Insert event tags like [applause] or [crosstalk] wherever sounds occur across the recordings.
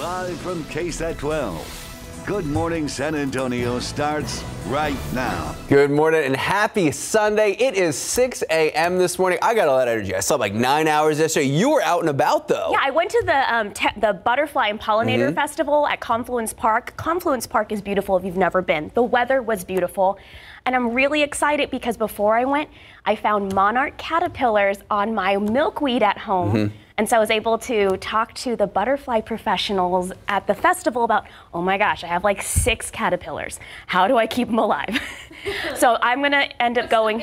Live from KSAT 12. Good Morning San Antonio starts right now. Good morning and happy Sunday. It is 6 a.m. this morning. I got a lot of energy. I slept like nine hours yesterday. You were out and about though. Yeah, I went to the um, the Butterfly and Pollinator mm-hmm. Festival at Confluence Park. Confluence Park is beautiful if you've never been. The weather was beautiful. And I'm really excited because before I went, I found monarch caterpillars on my milkweed at home. Mm-hmm. And so I was able to talk to the butterfly professionals at the festival about, oh my gosh, I have like six caterpillars. How do I keep them alive? [laughs] so I'm going to end up going.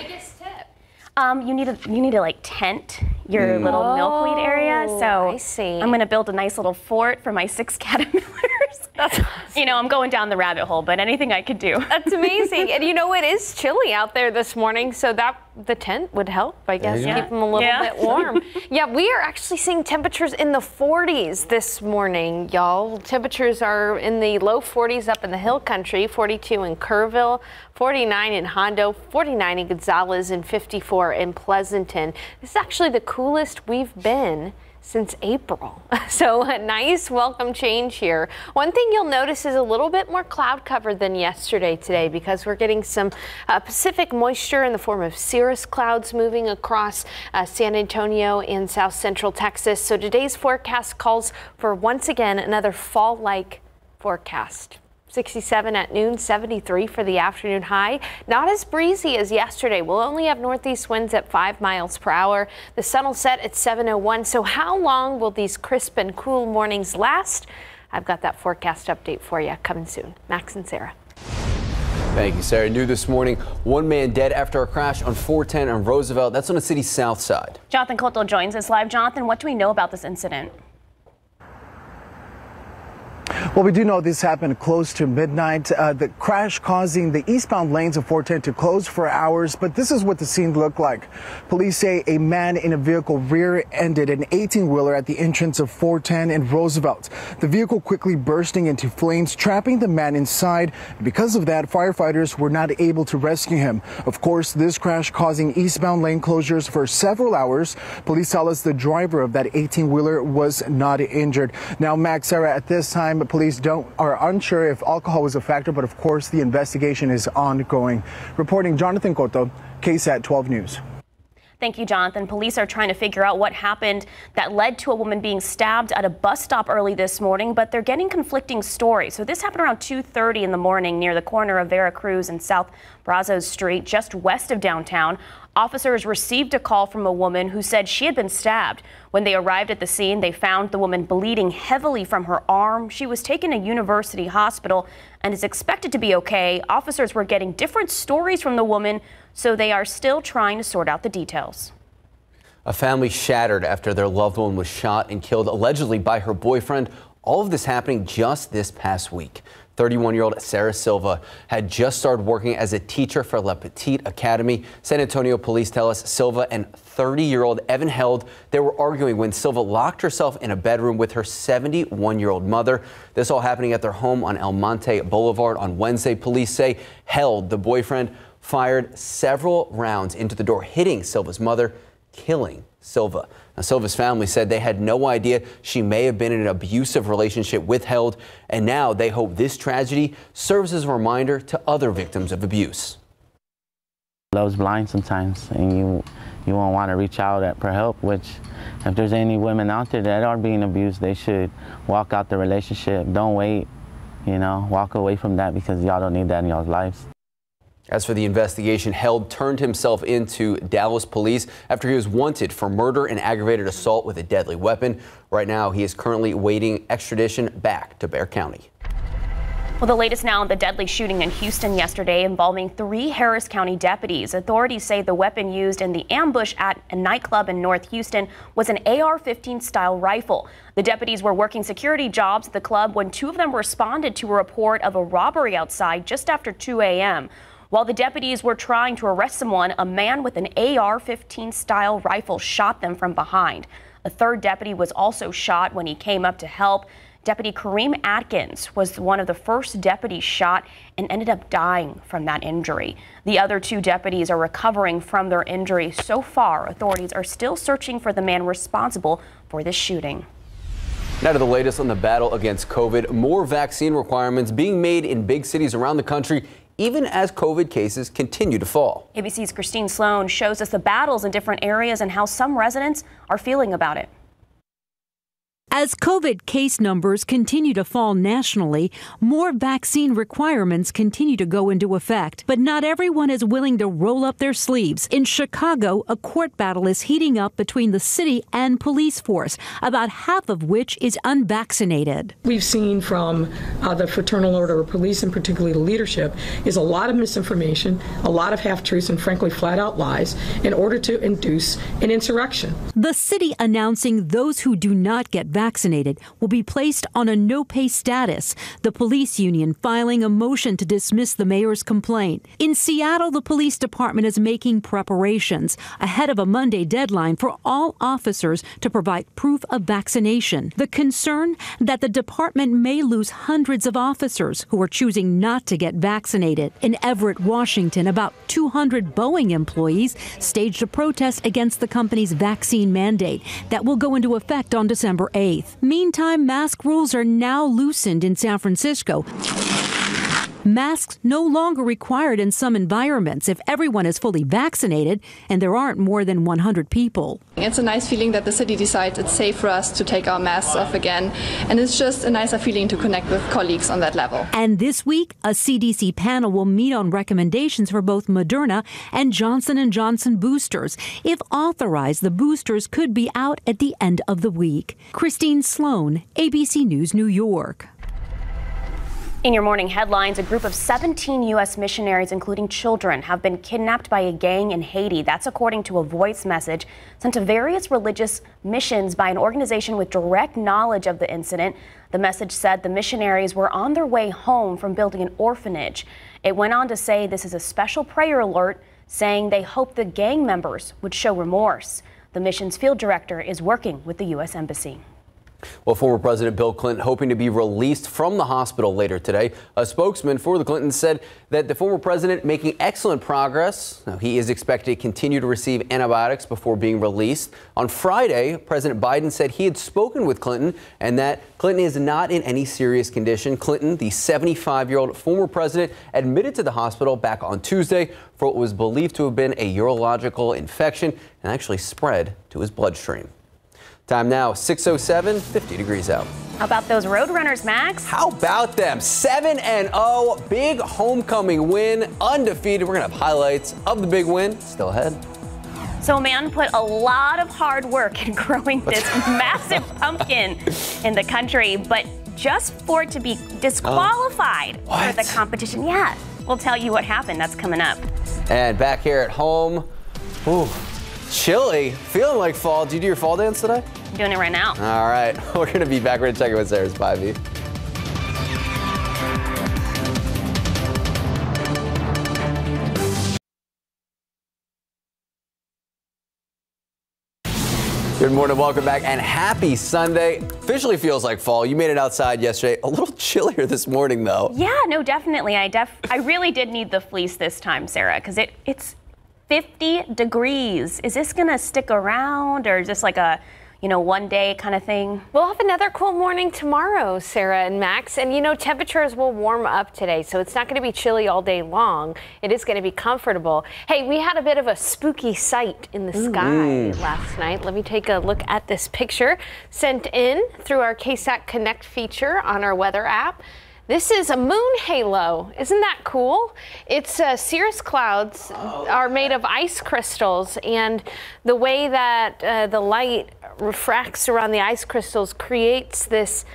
Um, you need to you need to like tent your mm. little milkweed area. Oh, so I see. I'm gonna build a nice little fort for my six [laughs] caterpillars. [laughs] That's awesome. You know, I'm going down the rabbit hole, but anything I could do. That's amazing. and you know, it is chilly out there this morning, so that the tent would help, I guess, yeah. keep them a little yeah. bit warm. [laughs] yeah, we are actually seeing temperatures in the 40s this morning, y'all. Temperatures are in the low 40s up in the hill country, 42 in Kerrville, 49 in Hondo, 49 in Gonzales, and 54 in Pleasanton. This is actually the coolest we've been since April. [laughs] So a nice welcome change here. One thing you'll notice is a little bit more cloud cover than yesterday today because we're getting some uh, Pacific moisture in the form of cirrus clouds moving across uh, San Antonio and south central Texas. So today's forecast calls for once again another fall-like forecast. 67 at noon, 73 for the afternoon high. Not as breezy as yesterday. We'll only have northeast winds at 5 miles per hour. The sun will set at 7.01. So how long will these crisp and cool mornings last? I've got that forecast update for you coming soon. Max and Sarah. Thank you, Sarah. New this morning, one man dead after a crash on 410 on Roosevelt. That's on the city's south side. Jonathan Cotto joins us live. Jonathan, what do we know about this incident? Well, we do know this happened close to midnight. Uh, the crash causing the eastbound lanes of 410 to close for hours, but this is what the scene looked like. Police say a man in a vehicle rear-ended an 18-wheeler at the entrance of 410 in Roosevelt. The vehicle quickly bursting into flames, trapping the man inside. Because of that, firefighters were not able to rescue him. Of course, this crash causing eastbound lane closures for several hours. Police tell us the driver of that 18-wheeler was not injured. Now, Max, Sarah, at this time, police don't are unsure if alcohol was a factor, but of course the investigation is ongoing. Reporting Jonathan Cotto, KSAT 12 News. Thank you, Jonathan. Police are trying to figure out what happened that led to a woman being stabbed at a bus stop early this morning, but they're getting conflicting stories. So this happened around 2:30 in the morning near the corner of Vera Cruz and South Brazos Street, just west of downtown. Officers received a call from a woman who said she had been stabbed. When they arrived at the scene, they found the woman bleeding heavily from her arm. She was taken to University Hospital and is expected to be okay. Officers were getting different stories from the woman, so they are still trying to sort out the details. A family shattered after their loved one was shot and killed allegedly by her boyfriend. All of this happening just this past week. 31 year old Sarah Silva had just started working as a teacher for La Petite Academy. San Antonio police tell us Silva and 30 year old Evan Held they were arguing when Silva locked herself in a bedroom with her 71 year old mother. This all happening at their home on El Monte Boulevard on Wednesday. Police say Held, the boyfriend, fired several rounds into the door, hitting Silva's mother, killing Silva. Now, Silva's family said they had no idea she may have been in an abusive relationship with Held, and now they hope this tragedy serves as a reminder to other victims of abuse. Love's blind sometimes, and you you won't want to reach out for help. Which, if there's any women out there that are being abused, they should walk out the relationship. Don't wait, you know, walk away from that because y'all don't need that in y'all's lives. As for the investigation, Held turned himself into Dallas police after he was wanted for murder and aggravated assault with a deadly weapon. Right now, he is currently waiting extradition back to Bexar County. Well, the latest now on the deadly shooting in Houston yesterday involving three Harris County deputies. Authorities say the weapon used in the ambush at a nightclub in North Houston was an AR 15 style rifle. The deputies were working security jobs at the club when two of them responded to a report of a robbery outside just after 2 a.m. While the deputies were trying to arrest someone, a man with an AR 15 style rifle shot them from behind. A third deputy was also shot when he came up to help. Deputy Kareem Atkins was one of the first deputies shot and ended up dying from that injury. The other two deputies are recovering from their injuries. So far, authorities are still searching for the man responsible for this shooting. Now to the latest on the battle against COVID. More vaccine requirements being made in big cities around the country, even as COVID cases continue to fall. ABC's Christine Sloan shows us the battles in different areas and how some residents are feeling about it. As COVID case numbers continue to fall nationally, more vaccine requirements continue to go into effect. But not everyone is willing to roll up their sleeves. In Chicago, a court battle is heating up between the city and police force, about half of which is unvaccinated. We've seen from uh, the Fraternal Order of Police, and particularly the leadership, is a lot of misinformation, a lot of half truths, and frankly, flat out lies in order to induce an insurrection. The city announcing those who do not get vaccinated will be placed on a no pay status. The police union filing a motion to dismiss the mayor's complaint. In Seattle, the police department is making preparations ahead of a Monday deadline for all officers to provide proof of vaccination. The concern that the department may lose hundreds of officers who are choosing not to get vaccinated. In Everett, Washington, about 200 Boeing employees staged a protest against the company's vaccine mandate that will go into effect on December 8th. Meantime, mask rules are now loosened in San Francisco. Masks no longer required in some environments if everyone is fully vaccinated and there aren't more than 100 people. It's a nice feeling that the city decides it's safe for us to take our masks off again, and it's just a nicer feeling to connect with colleagues on that level. And this week, a CDC panel will meet on recommendations for both Moderna and Johnson & Johnson boosters. If authorized, the boosters could be out at the end of the week. Christine Sloan, ABC News, New York. In your morning headlines, a group of 17 U.S. missionaries, including children, have been kidnapped by a gang in Haiti. That's according to a voice message sent to various religious missions by an organization with direct knowledge of the incident. The message said the missionaries were on their way home from building an orphanage. It went on to say this is a special prayer alert, saying they hope the gang members would show remorse. The mission's field director is working with the U.S. Embassy. Well, former President Bill Clinton hoping to be released from the hospital later today. A spokesman for the Clintons said that the former president making excellent progress. Now, he is expected to continue to receive antibiotics before being released. On Friday, President Biden said he had spoken with Clinton and that Clinton is not in any serious condition. Clinton, the 75 year old former president, admitted to the hospital back on Tuesday for what was believed to have been a urological infection and actually spread to his bloodstream. Time now, 607, 50 degrees out. How about those Roadrunners, Max? How about them? 7 and 0, big homecoming win, undefeated. We're going to have highlights of the big win still ahead. So, a man put a lot of hard work in [laughs] growing this [laughs] massive pumpkin in the country, but just for it to be disqualified uh, for the competition. Yeah, we'll tell you what happened. That's coming up. And back here at home, ooh, chilly, feeling like fall. Did you do your fall dance today? I'm doing it right now. All right, [laughs] we're going to be back. We're going to check in with Sarah's Spivey. Good morning, welcome back, and happy Sunday. Officially feels like fall. You made it outside yesterday. A little [laughs] chillier this morning, though. Yeah, no, definitely. I def, I really did need the fleece this time, Sarah, because it it's 50 degrees. Is this gonna stick around, or is this like a you know, one day kind of thing. We'll have another cool morning tomorrow, Sarah and Max. And you know, temperatures will warm up today, so it's not going to be chilly all day long. It is going to be comfortable. Hey, we had a bit of a spooky sight in the sky mm. last night. Let me take a look at this picture sent in through our KSAT Connect feature on our weather app. This is a moon halo. Isn't that cool? It's uh, cirrus clouds oh, are made of ice crystals, and the way that uh, the light refracts around the ice crystals creates this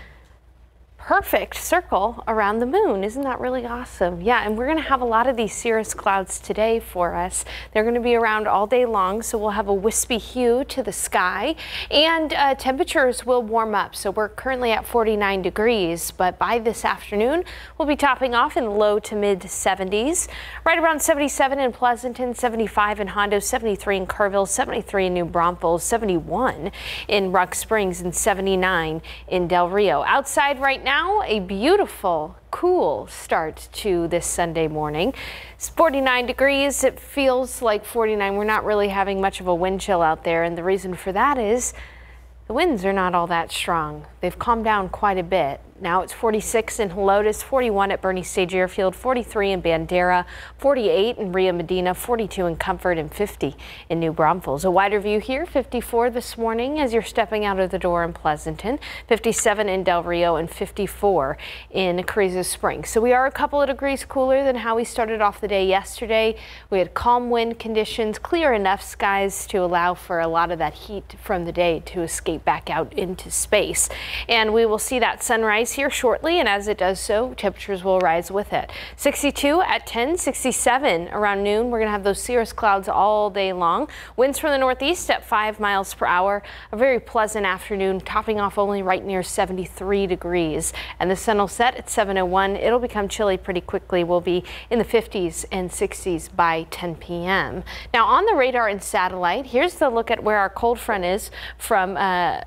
perfect circle around the moon. Isn't that really awesome? Yeah, and we're going to have a lot of these cirrus clouds today for us. They're going to be around all day long, so we'll have a wispy hue to the sky, and uh, temperatures will warm up. So we're currently at 49 degrees, but by this afternoon, we'll be topping off in the low to mid 70s. Right around 77 in Pleasanton, 75 in Hondo, 73 in Kerrville, 73 in New Braunfels, 71 in Rock Springs, and 79 in Del Rio. Outside right now, now a beautiful, cool start to this Sunday morning. It's 49 degrees. It feels like 49. We're not really having much of a wind chill out there. And the reason for that is The winds are not all that strong. They've calmed down quite a bit. Now it's 46 in Helotes, 41 at Boerne Stage Airfield, 43 in Bandera, 48 in Rio Medina, 42 in Comfort, and 50 in New Braunfels. A wider view here, 54 this morning as you're stepping out of the door in Pleasanton, 57 in Del Rio, and 54 in Carrizo Springs. So we are a couple of degrees cooler than how we started off the day yesterday. We had calm wind conditions, clear enough skies to allow for a lot of that heat from the day to escape back out into space. And we will see that sunrise here shortly, and as it does so, temperatures will rise with it. 62 at 10, 67 around noon. We're going to have those cirrus clouds all day long. Winds from the northeast at 5 miles per hour. A very pleasant afternoon, topping off only right near 73 degrees. And the sun will set at 7.01. It'll become chilly pretty quickly. We'll be in the 50s and 60s by 10 p.m. Now on the radar and satellite, here's the look at where our cold front is from uh,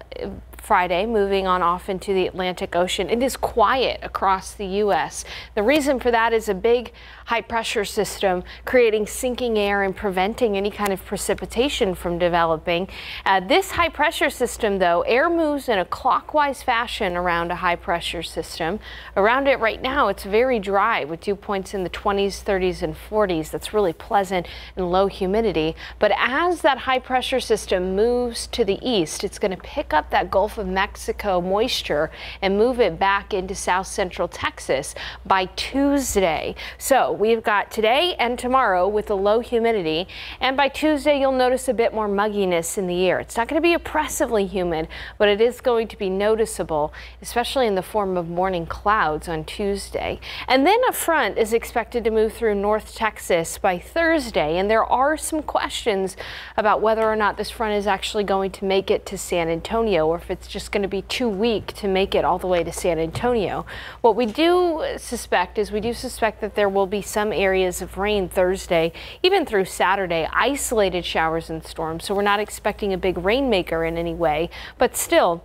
Friday, moving on off into the Atlantic Ocean. It is quiet across the U.S. The reason for that is a big high pressure system creating sinking air and preventing any kind of precipitation from developing. Uh, this high pressure system, though, air moves in a clockwise fashion around a high pressure system. Around it right now, it's very dry with dew points in the 20s, 30s, and 40s. That's really pleasant and low humidity. But as that high pressure system moves to the east, it's going to pick up that Gulf of Mexico moisture and move it back into south central Texas by Tuesday. So we've got today and tomorrow with the low humidity. And by Tuesday, you'll notice a bit more mugginess in the air. It's not going to be oppressively humid, but it is going to be noticeable, especially in the form of morning clouds on Tuesday. And then a front is expected to move through North Texas by Thursday. And there are some questions about whether or not this front is actually going to make it to San Antonio or if it's just going to be too weak to make it all the way to San Antonio. What we do suspect is we do suspect that there will be some areas of rain Thursday, even through Saturday, isolated showers and storms. So we're not expecting a big rainmaker in any way, but still,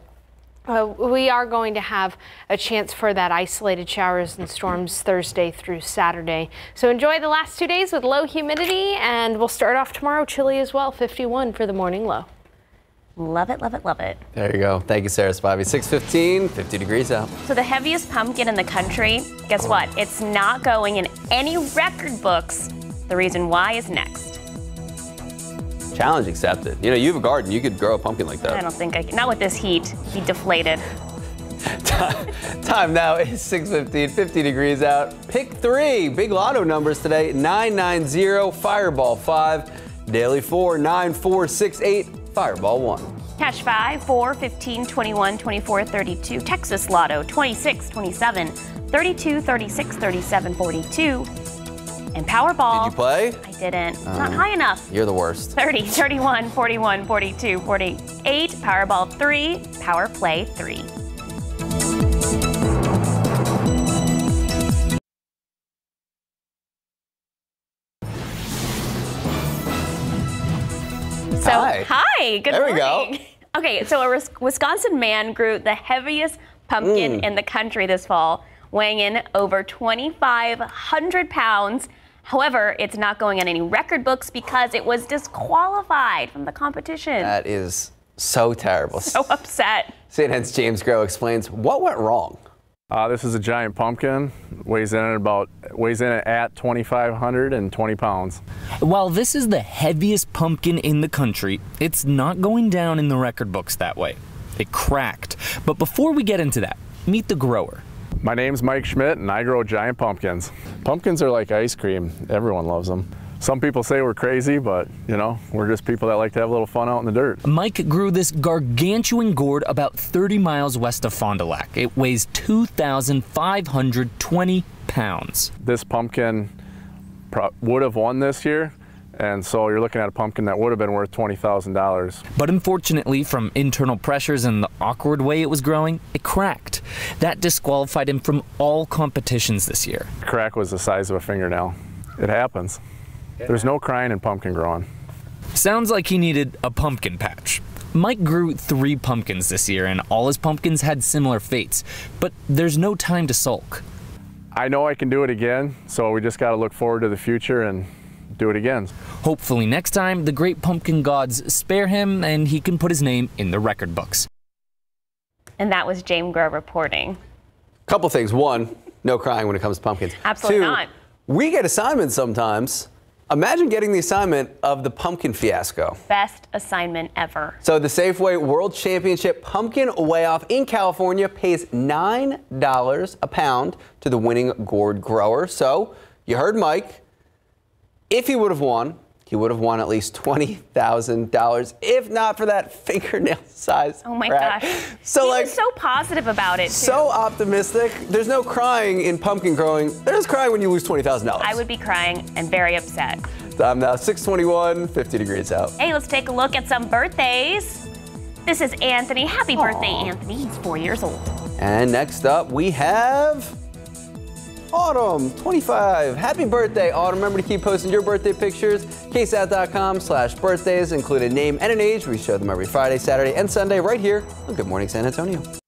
uh, we are going to have a chance for that isolated showers and storms Thursday through Saturday. So enjoy the last two days with low humidity, and we'll start off tomorrow chilly as well, 51 for the morning low. Love it, love it, love it. There you go. Thank you, Sarah Spivey. 615, 50 degrees out. So the heaviest pumpkin in the country, guess what? It's not going in any record books. The reason why is next. Challenge accepted. You know, you have a garden. You could grow a pumpkin like that. I don't think I can. Not with this heat. Be deflated. [laughs] Time now is 6:15, 50 degrees out. Pick three. Big lotto numbers today 990, Fireball 5, Daily 4, 9, 4, 6, 8, Fireball 1. Cash 5, 4, 15, 21, 24, 32. Texas Lotto 26, 27, 32, 36, 37, 42. And Powerball. Did you play? I didn't. It's not uh-huh. high enough. You're the worst. 30, 31, 41, 42, 48. Powerball 3, Power Play 3. Hi. Good There we morning. go. [laughs] Okay, so a Wisconsin man grew the heaviest pumpkin Mm. in the country this fall, weighing in over 2,500 pounds. However, it's not going on any record books because it was disqualified from the competition. That is so terrible. so upset. CNN's James Grow explains what went wrong. Uh, this is a giant pumpkin. Weighs in at about weighs in at 2,520 pounds. While this is the heaviest pumpkin in the country, it's not going down in the record books that way. It cracked. But before we get into that, meet the grower. My name's Mike Schmidt, and I grow giant pumpkins. Pumpkins are like ice cream. Everyone loves them. Some people say we're crazy, but you know, we're just people that like to have a little fun out in the dirt. Mike grew this gargantuan gourd about 30 miles west of Fond du Lac. It weighs 2,520 pounds. This pumpkin pro- would have won this year, and so you're looking at a pumpkin that would have been worth $20,000. But unfortunately, from internal pressures and the awkward way it was growing, it cracked. That disqualified him from all competitions this year. The crack was the size of a fingernail. It happens. There's no crying in pumpkin growing. Sounds like he needed a pumpkin patch. Mike grew three pumpkins this year, and all his pumpkins had similar fates. But there's no time to sulk. I know I can do it again, so we just got to look forward to the future and do it again. Hopefully, next time, the great pumpkin gods spare him and he can put his name in the record books. And that was James Groh reporting. Couple things. One, no crying when it comes to pumpkins. Absolutely Two, not. We get assignments sometimes. Imagine getting the assignment of the pumpkin fiasco. Best assignment ever. So the Safeway World Championship Pumpkin Weigh Off in California pays $9 a pound to the winning gourd grower. So you heard Mike. If he would have won, he would have won at least $20,000, if not for that [laughs] fingernail size. Oh my crack. gosh. So he like so positive about it. Too. so optimistic. There's no crying in pumpkin growing. There's crying when you lose $20,000. I would be crying and very upset. I'm now 621, 50 degrees out. Hey, let's take a look at some birthdays. This is Anthony. Happy birthday, Anthony. He's four years old. And next up, we have Autumn, 25. Happy birthday, Autumn. Remember to keep posting your birthday pictures. ksat.com slash birthdays. Include a name and an age. We show them every Friday, Saturday, and Sunday right here on Good Morning San Antonio.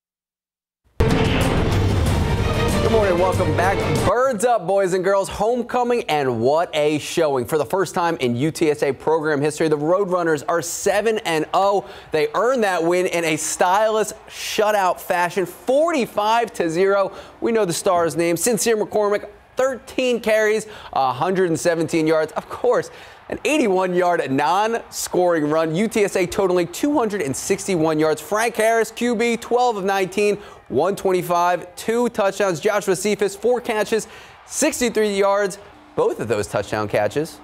Morning, welcome back. Birds up, boys and girls. Homecoming, and what a showing. For the first time in UTSA program history, the Roadrunners are 7 and 0. They earned that win in a stylish shutout fashion, 45 to 0. We know the star's name, Sincere McCormick, 13 carries, 117 yards. Of course, an 81 yard non scoring run. UTSA totaling 261 yards. Frank Harris, QB, 12 of 19, 125, two touchdowns. Joshua Cephus, four catches, 63 yards. Both of those touchdown catches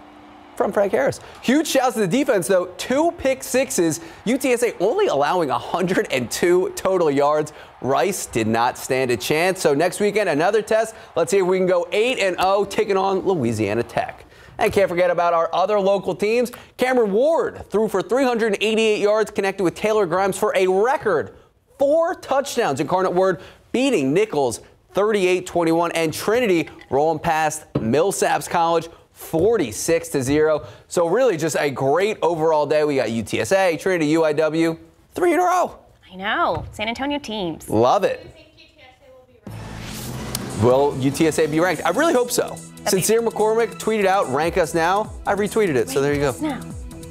from Frank Harris. Huge shouts to the defense, though. Two pick sixes. UTSA only allowing 102 total yards. Rice did not stand a chance. So next weekend, another test. Let's see if we can go 8 and 0, taking on Louisiana Tech. And can't forget about our other local teams. Cameron Ward threw for 388 yards, connected with Taylor Grimes for a record four touchdowns. Incarnate Word beating Nicholls 38-21, and Trinity rolling past Millsaps College 46 to 0. So really just a great overall day. We got UTSA, Trinity, UIW, three in a row. I know. San Antonio teams. Love it. Will UTSA be ranked? I really hope so. Sincere McCormick tweeted out, rank us now. I retweeted it, so there you go. Now.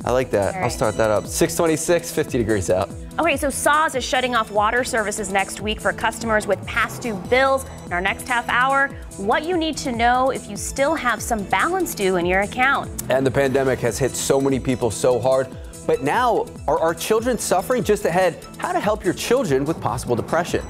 I like that. All I'll start that up. 626, 50 degrees out. Okay, so SAWS is shutting off water services next week for customers with past due bills. In our next half hour, what you need to know if you still have some balance due in your account. And the pandemic has hit so many people so hard. But now, are our children suffering? Just ahead, how to help your children with possible depression.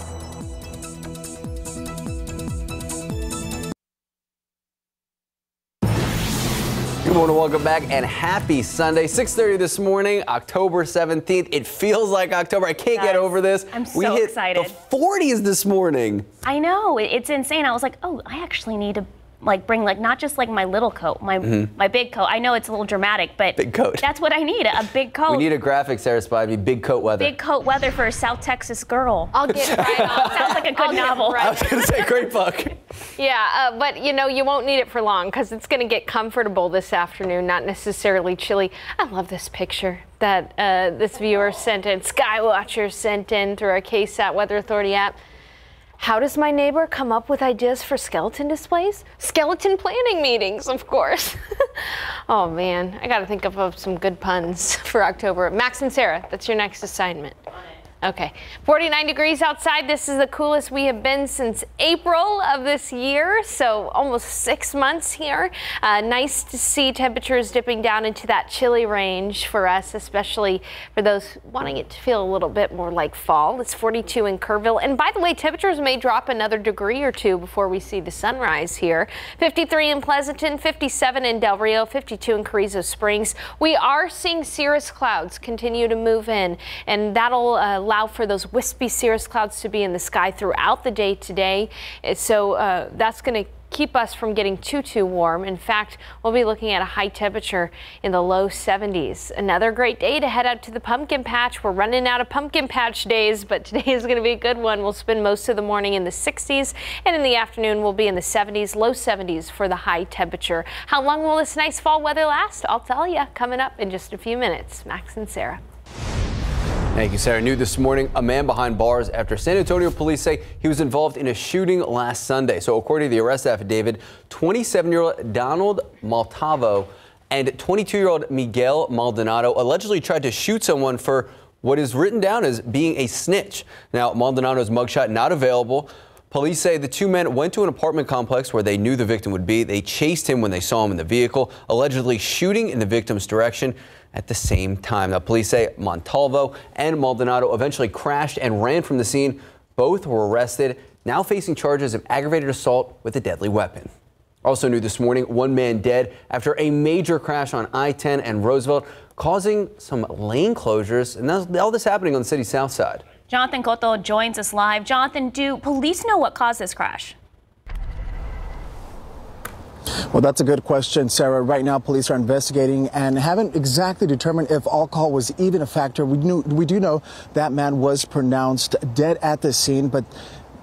Morning, welcome back, and happy Sunday. 6:30 this morning, October 17th. It feels like October. I can't get over this. I'm so we hit excited. the 40s this morning. I know, it's insane. I was like, oh, I actually need to like bring like not just like my little coat, my my big coat. I know it's a little dramatic, but Mm-hmm. Big coat. [laughs] That's what I need, a big coat. We need a graphic, Sarah Spivey. Big coat weather. big coat weather for a South Texas girl. I'll get right on. [laughs] Sounds like a good I'll novel. right I was going to say, great book. [laughs] Yeah, uh, but you know, you won't need it for long because it's going to get comfortable this afternoon, not necessarily chilly. I love this picture that uh, this viewer sent in, Skywatcher sent in through our KSAT Weather Authority app. How does my neighbor come up with ideas for skeleton displays? Skeleton planning meetings, of course. [laughs] oh man, I got to think of some good puns [laughs] for October. Max and Sarah, that's your next assignment. Okay, 49 degrees outside. This is the coolest we have been since April of this year, so almost six months here. Uh, nice to see temperatures dipping down into that chilly range for us, especially for those wanting it to feel a little bit more like fall. It's 42 in Kerrville, and by the way, temperatures may drop another degree or two before we see the sunrise here. 53 in Pleasanton, 57 in Del Rio, 52 in Carrizo Springs. We are seeing cirrus clouds continue to move in, and that'll uh, allow for those wispy cirrus clouds to be in the sky throughout the day today. So uh, that's going to keep us from getting too too warm. In fact, we'll be looking at a high temperature in the low 70s. Another great day to head out to the pumpkin patch. We're running out of pumpkin patch days, but [laughs] today is going to be a good one. We'll spend most of the morning in the 60s and in the afternoon we'll be in the 70s, low 70s for the high temperature. How long will this nice fall weather last? I'll tell you coming up in just a few minutes. Max and Sarah. Thank you, Sarah. New this morning, a man behind bars after San Antonio police say he was involved in a shooting last Sunday. So according to the arrest affidavit, 27-year-old Donald Montalvo and 22-year-old Miguel Maldonado allegedly tried to shoot someone for what is written down as being a snitch. Now, Maldonado's mugshot not available. Police say the two men went to an apartment complex where they knew the victim would be. They chased him when they saw him in the vehicle, allegedly shooting in the victim's direction at the same time. Now, police say Montalvo and Maldonado eventually crashed and ran from the scene. Both were arrested, now facing charges of aggravated assault with a deadly weapon. Also new this morning, one man dead after a major crash on I-10 and Roosevelt, causing some lane closures, and all this happening on the city's south side. Jonathan Cotto joins us live. Jonathan, do police know what caused this crash? Well, that's a good question, Sarah. Right now, police are investigating and haven't exactly determined if alcohol was even a factor. We, knew, we do know that man was pronounced dead at the scene, but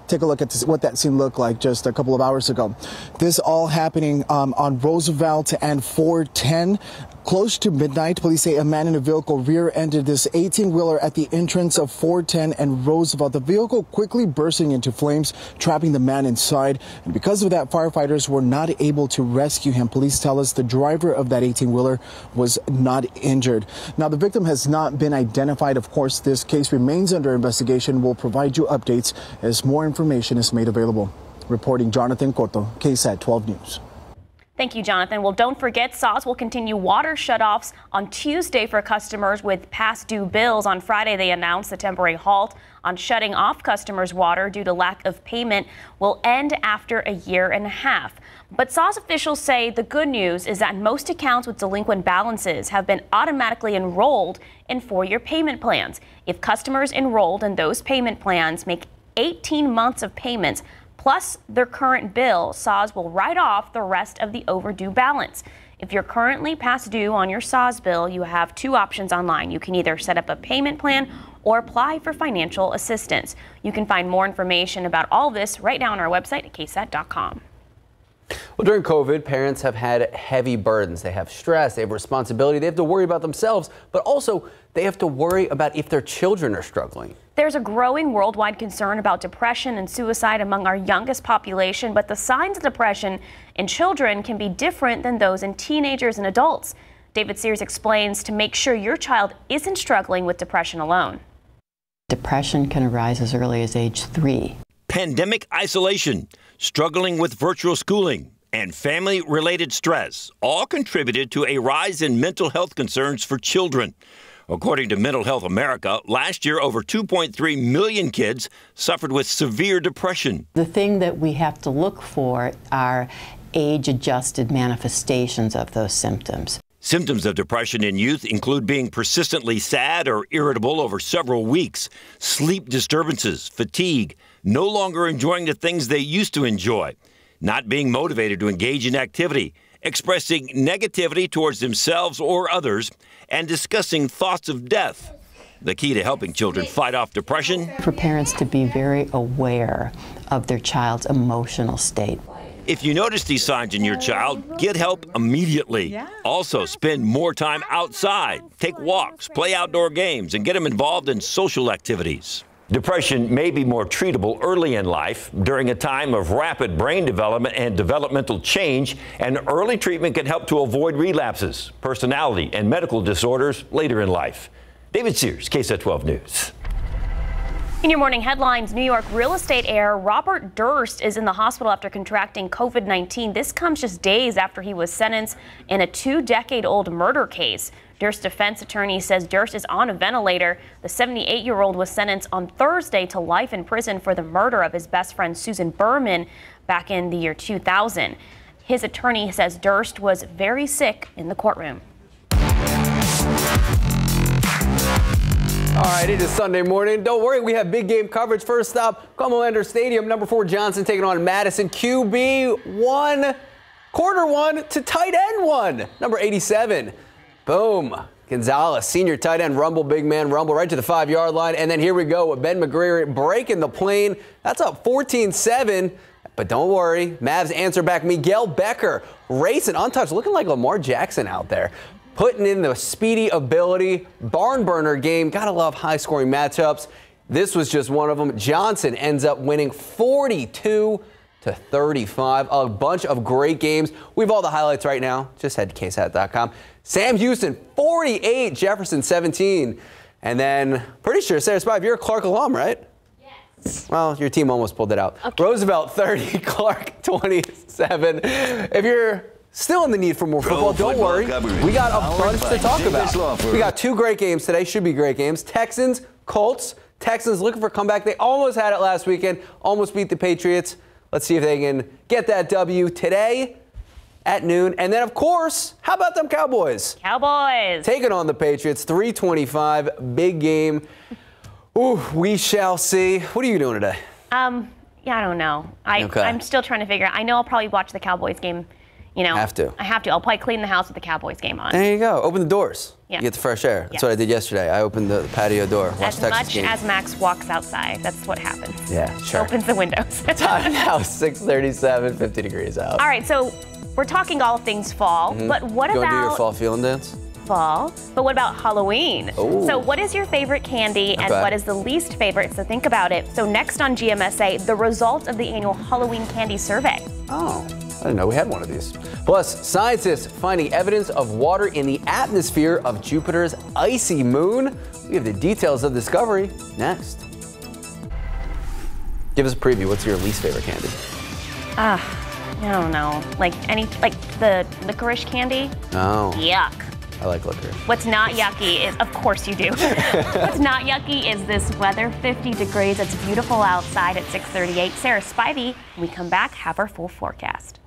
take a look at this, what that scene looked like just a couple of hours ago. This all happening um, on Roosevelt and 410. Close to midnight, police say a man in a vehicle rear-ended this 18-wheeler at the entrance of 410 and Roosevelt. The vehicle quickly bursting into flames, trapping the man inside. And because of that, firefighters were not able to rescue him. Police tell us the driver of that 18-wheeler was not injured. Now, the victim has not been identified. Of course, this case remains under investigation. We'll provide you updates as more information is made available. Reporting Jonathan Cotto, KSAT 12 News. Thank you, Jonathan. Well, don't forget, SAWS will continue water shutoffs on Tuesday for customers with past due bills. On Friday, they announced the temporary halt on shutting off customers' water due to lack of payment will end after a year and a half. But SAWS officials say the good news is that most accounts with delinquent balances have been automatically enrolled in four year payment plans. If customers enrolled in those payment plans make 18 months of payments, plus their current bill, SAWS will write off the rest of the overdue balance. If you're currently past due on your SAWS bill, you have two options online. You can either set up a payment plan or apply for financial assistance. You can find more information about all this right now on our website at ksat.com. Well, during COVID, parents have had heavy burdens. They have stress, they have responsibility, they have to worry about themselves, but also they have to worry about if their children are struggling. There's a growing worldwide concern about depression and suicide among our youngest population, but the signs of depression in children can be different than those in teenagers and adults. David Sears explains to make sure your child isn't struggling with depression alone. Depression can arise as early as age three. Pandemic isolation, struggling with virtual schooling, and family related stress all contributed to a rise in mental health concerns for children. According to Mental Health America, last year over 2.3 million kids suffered with severe depression. The thing that we have to look for are age adjusted manifestations of those symptoms. Symptoms of depression in youth include being persistently sad or irritable over several weeks, sleep disturbances, fatigue, no longer enjoying the things they used to enjoy, not being motivated to engage in activity, expressing negativity towards themselves or others, and discussing thoughts of death. The key to helping children fight off depression for parents to be very aware of their child's emotional state. If you notice these signs in your child, get help immediately. Also, spend more time outside, take walks, play outdoor games, and get them involved in social activities. Depression may be more treatable early in life during a time of rapid brain development and developmental change, and early treatment can help to avoid relapses, personality, and medical disorders later in life. David Sears, KSAT 12 News. In your morning headlines, New York real estate heir Robert Durst is in the hospital after contracting COVID 19. This comes just days after he was sentenced in a two decade old murder case. Durst's defense attorney says Durst is on a ventilator. The 78 year old was sentenced on Thursday to life in prison for the murder of his best friend Susan Berman back in the year 2000. His attorney says Durst was very sick in the courtroom. All right, it is Sunday morning. Don't worry, we have big game coverage. First up, Comalander Stadium, number four Johnson taking on Madison. QB one, quarter one to tight end one, number 87. Boom. Gonzalez, senior tight end, rumble, big man, rumble right to the five yard line. And then here we go with Ben McGreary breaking the plane. That's up 14 7. But don't worry, Mavs answer back. Miguel Becker racing untouched, looking like Lamar Jackson out there. Putting in the speedy ability, barn burner game. Gotta love high scoring matchups. This was just one of them. Johnson ends up winning 42 to 35. A bunch of great games. We have all the highlights right now. Just head to ksat.com. Sam Houston, 48, Jefferson, 17. And then, pretty sure, Sarah Spivey, you're a Clark alum, right? Yes. Well, your team almost pulled it out. Okay. Roosevelt 30, [laughs] Clark 27. If you're still in the need for more football, don't worry. We got a bunch to talk about. We got two great games today, should be great games. Texans, Colts. Texans looking for comeback. They almost had it last weekend, almost beat the Patriots. Let's see if they can get that W today at noon. And then, of course, how about them Cowboys? Cowboys. Taking on the Patriots, 325, big game. Ooh, we shall see. What are you doing today? Um, yeah, I don't know. I, okay. I'm still trying to figure out. I know I'll probably watch the Cowboys game. You know, have to. I have to. I'll probably clean the house with the Cowboys game on. There you go. Open the doors. Yeah. You get the fresh air. That's yeah. what I did yesterday. I opened the patio door. As much game. as Max walks outside, that's what happens. Yeah, sure. Opens the windows. [laughs] Time now, 637, 50 degrees out. All right, so we're talking all things fall, mm-hmm. but what you about do your fall feeling dance? Fall, but what about Halloween? Ooh. So, what is your favorite candy and what is the least favorite? So, think about it. So, next on GMSA, the result of the annual Halloween candy survey. Oh, I didn't know we had one of these. Plus, scientists finding evidence of water in the atmosphere of Jupiter's icy moon. We have the details of the discovery next. Give us a preview. What's your least favorite candy? Ah. I don't know, like any, like the licorice candy. Oh. Yuck. I like licorice. What's not yucky is, of course you do. [laughs] What's not yucky is this weather, 50 degrees. It's beautiful outside at 638. Sarah Spivey, when we come back, have our full forecast.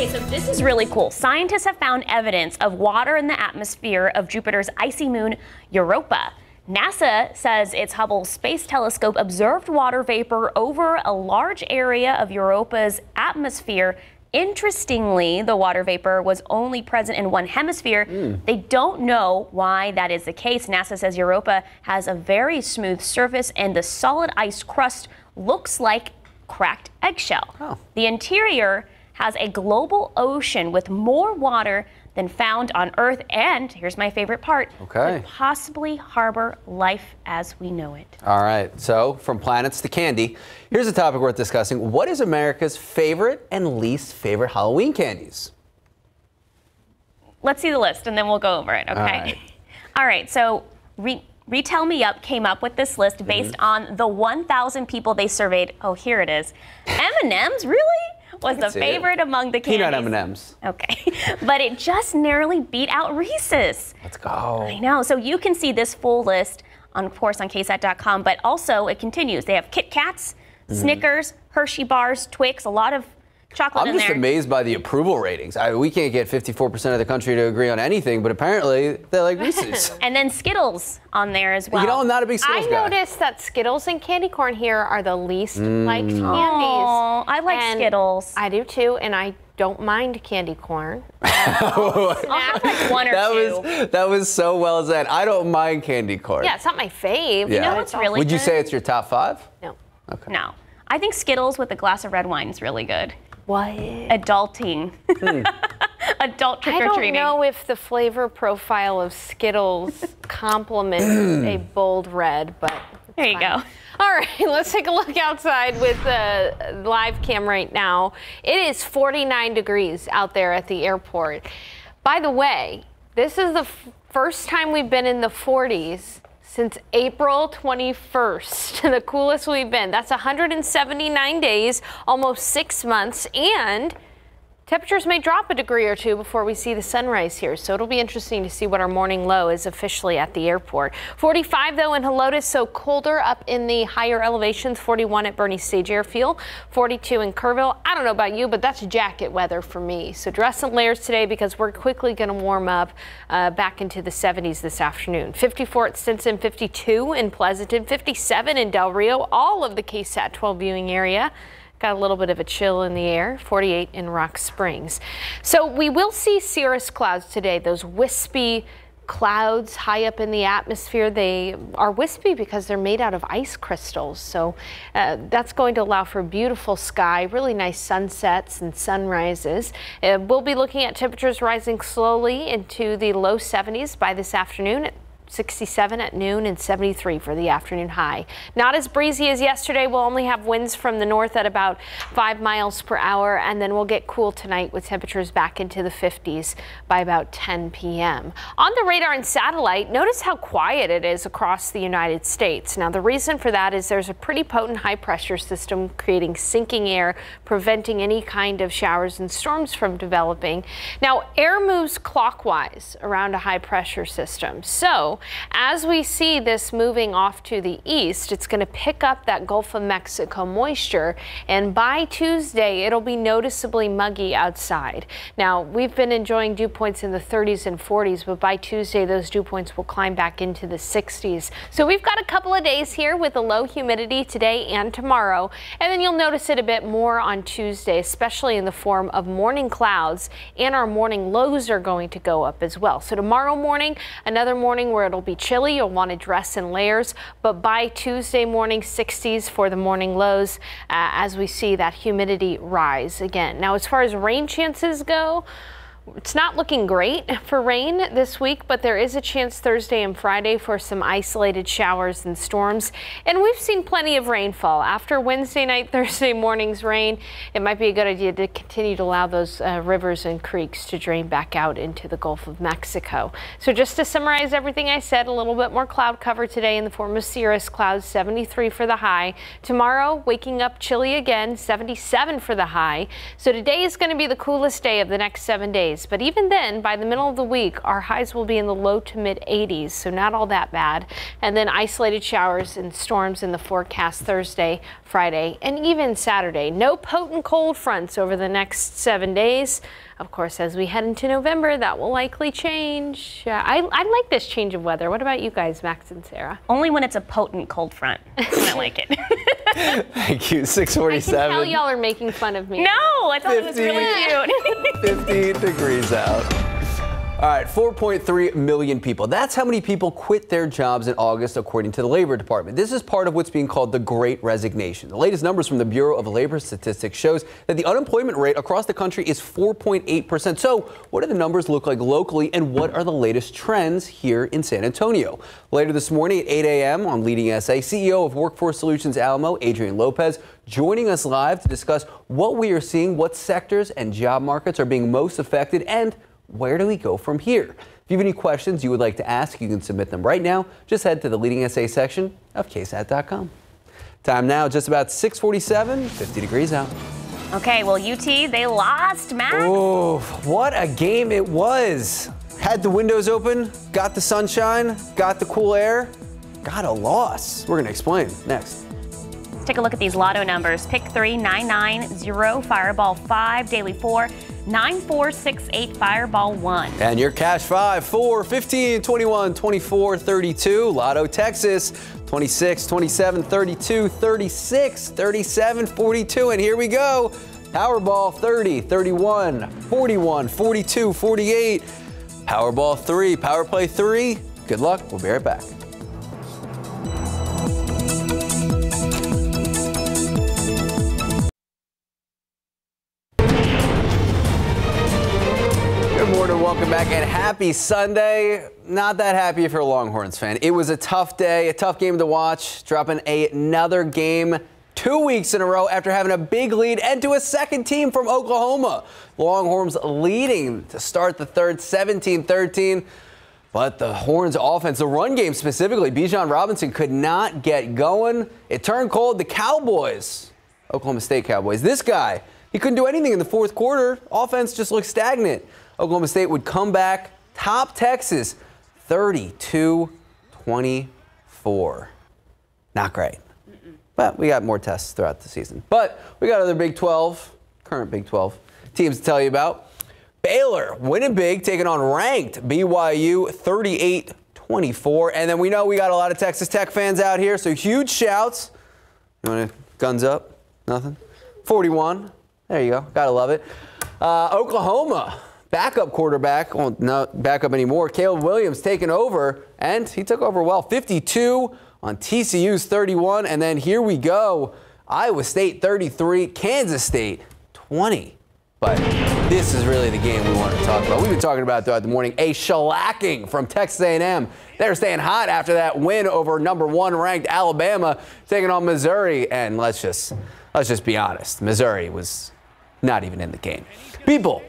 Okay, so this is really cool. Scientists have found evidence of water in the atmosphere of Jupiter's icy moon, Europa. NASA says its Hubble Space Telescope observed water vapor over a large area of Europa's atmosphere. Interestingly, the water vapor was only present in one hemisphere. Mm. They don't know why that is the case. NASA says Europa has a very smooth surface and the solid ice crust looks like cracked eggshell. Oh. The interior has a global ocean with more water than found on Earth, and here's my favorite part, okay. could possibly harbor life as we know it. All right, so from planets to candy, here's a topic worth discussing. What is America's favorite and least favorite Halloween candies? Let's see the list and then we'll go over it, okay? All right, [laughs] All right so re RetailMeNot came up with this list based mm -hmm. on the 1,000 people they surveyed. Oh, here it is. M&M's, really? Was the favorite it. among the candies. Peanut M&Ms. Okay, [laughs] but it just narrowly beat out Reese's. Let's go. I know. So you can see this full list, on, of course, on KSAT.com, but also it continues. They have Kit Kats, mm. Snickers, Hershey bars, Twix, a lot of chocolate I'm just there. amazed by the approval ratings. I, we can't get 54% of the country to agree on anything, but apparently they like Reese's. [laughs] and then Skittles on there as well. You know, I'm not a big Skittles I guy. noticed that Skittles and candy corn here are the least mm. liked candies. Aww, I like and Skittles. I do too, and I don't mind candy corn. [laughs] Like one or that two. Was, that was so well said. I don't mind candy corn. Yeah, it's not my fave. Yeah. You know what's really Would good? you say it's your top five? No. Okay. No. I think Skittles with a glass of red wine is really good. What? Adulting. Hmm. [laughs] Adult trick or treating. I don't know if the flavor profile of Skittles [clears throat] complements a bold red, but there you fine. go. All right, [laughs] let's take a look outside with the live cam right now. It is 49 degrees out there at the airport. By the way, this is the first time we've been in the 40s since April 21st, [laughs] the coolest we've been. That's 179 days, almost six months, and Temperatures may drop a degree or two before we see the sunrise here, so it'll be interesting to see what our morning low is officially at the airport. 45 though in Helotes, so colder up in the higher elevations. 41 at Boerne Stage Airfield, 42 in Kerrville. I don't know about you, but that's jacket weather for me. So dress in layers today because we're quickly going to warm up uh, back into the 70s this afternoon. 54 at Stinson, 52 in Pleasanton, 57 in Del Rio, all of the KSAT 12 viewing area. Got a little bit of a chill in the air, 48 in Rock Springs. So we will see cirrus clouds today, those wispy clouds high up in the atmosphere. They are wispy because they're made out of ice crystals. So uh, that's going to allow for a beautiful sky, really nice sunsets and sunrises. Uh, we'll be looking at temperatures rising slowly into the low 70s by this afternoon 67 at noon and 73 for the afternoon high. Not as breezy as yesterday. We'll only have winds from the north at about 5 miles per hour, and then we'll get cool tonight with temperatures back into the 50s by about 10 p.m. On the radar and satellite, notice how quiet it is across the United States. Now, the reason for that is there's a pretty potent high pressure system creating sinking air, preventing any kind of showers and storms from developing. Now, air moves clockwise around a high pressure system. So, as we see this moving off to the east, it's going to pick up that Gulf of Mexico moisture, and by Tuesday, it'll be noticeably muggy outside. Now, we've been enjoying dew points in the 30s and 40s, but by Tuesday, those dew points will climb back into the 60s. So we've got a couple of days here with a low humidity today and tomorrow, and then you'll notice it a bit more on Tuesday, especially in the form of morning clouds, and our morning lows are going to go up as well. So tomorrow morning, another morning where it'll be chilly. You'll want to dress in layers, but by Tuesday morning, 60s for the morning lows uh, as we see that humidity rise again. Now, as far as rain chances go, it's not looking great for rain this week, but there is a chance Thursday and Friday for some isolated showers and storms. And we've seen plenty of rainfall. After Wednesday night, [laughs] Thursday morning's rain, it might be a good idea to continue to allow those uh, rivers and creeks to drain back out into the Gulf of Mexico. So just to summarize everything I said, a little bit more cloud cover today in the form of cirrus clouds, 73 for the high. Tomorrow, waking up chilly again, 77 for the high. So today is going to be the coolest day of the next seven days But even then, by the middle of the week, our highs will be in the low to mid 80s, so not all that bad. And then isolated showers and storms in the forecast Thursday, Friday, and even Saturday. No potent cold fronts over the next seven days. Of course, as we head into November, that will likely change. Uh, I, I like this change of weather. What about you guys, Max and Sarah? Only when it's a potent cold front. I like it. [laughs] Thank you. 647. I can tell y'all are making fun of me. No, I thought 50, it was really cute. 50 degrees out. All right, 4.3 million people. That's how many people quit their jobs in August, according to the Labor Department. This is part of what's being called the Great Resignation. The latest numbers from the Bureau of Labor Statistics shows that the unemployment rate across the country is 4.8%. So, what do the numbers look like locally, and what are the latest trends here in San Antonio? Later this morning at 8 a.m. on Leading SA, CEO of Workforce Solutions Alamo, Adrian Lopez, joining us live to discuss what we are seeing, what sectors and job markets are being most affected, and where do we go from here? If you have any questions you would like to ask, you can submit them right now. Just head to the leading SA section of ksat.com. Time now, just about 647, 50 degrees out. Okay, well, UT, they lost, Max. Oh, what a game it was. Had the windows open, got the sunshine, got the cool air, got a loss. We're going to explain next. Take a look at these lotto numbers. Pick 3, 990, Fireball 5, Daily 4, 9468 Fireball 1. And your cash 5, 4, 15, 21, 24, 32. Lotto Texas 26, 27, 32, 36, 37, 42. And here we go. Powerball 30, 31, 41, 42, 48. Powerball 3, Power Play 3. Good luck. We'll be right back. Happy Sunday. Not that happy if you're a Longhorns fan. It was a tough day, a tough game to watch, dropping another game two weeks in a row after having a big lead and to a second team from Oklahoma. Longhorns leading to start the third 17-13. But the Horns offense, the run game specifically, Bijan Robinson could not get going. It turned cold. The Cowboys, Oklahoma State Cowboys, this guy, he couldn't do anything in the fourth quarter. Offense just looked stagnant. Oklahoma State would come back, top Texas 32 24. Not great. But we got more tests throughout the season. But we got other Big 12, current Big 12 teams to tell you about. Baylor winning big, taking on ranked BYU 38 24. And then we know we got a lot of Texas Tech fans out here, so huge shouts. You want to guns up? Nothing? 41. There you go. Gotta love it. Uh, Oklahoma backup quarterback, well, not backup anymore, Caleb Williams taking over, and he took over well. 52 on TCU's 31, and then here we go. Iowa State 33, Kansas State 20. But this is really the game we want to talk about. We've been talking about throughout the morning a shellacking from Texas A&M. They're staying hot after that win over number one ranked Alabama, taking on Missouri. And let's just let's just be honest, Missouri was not even in the game. People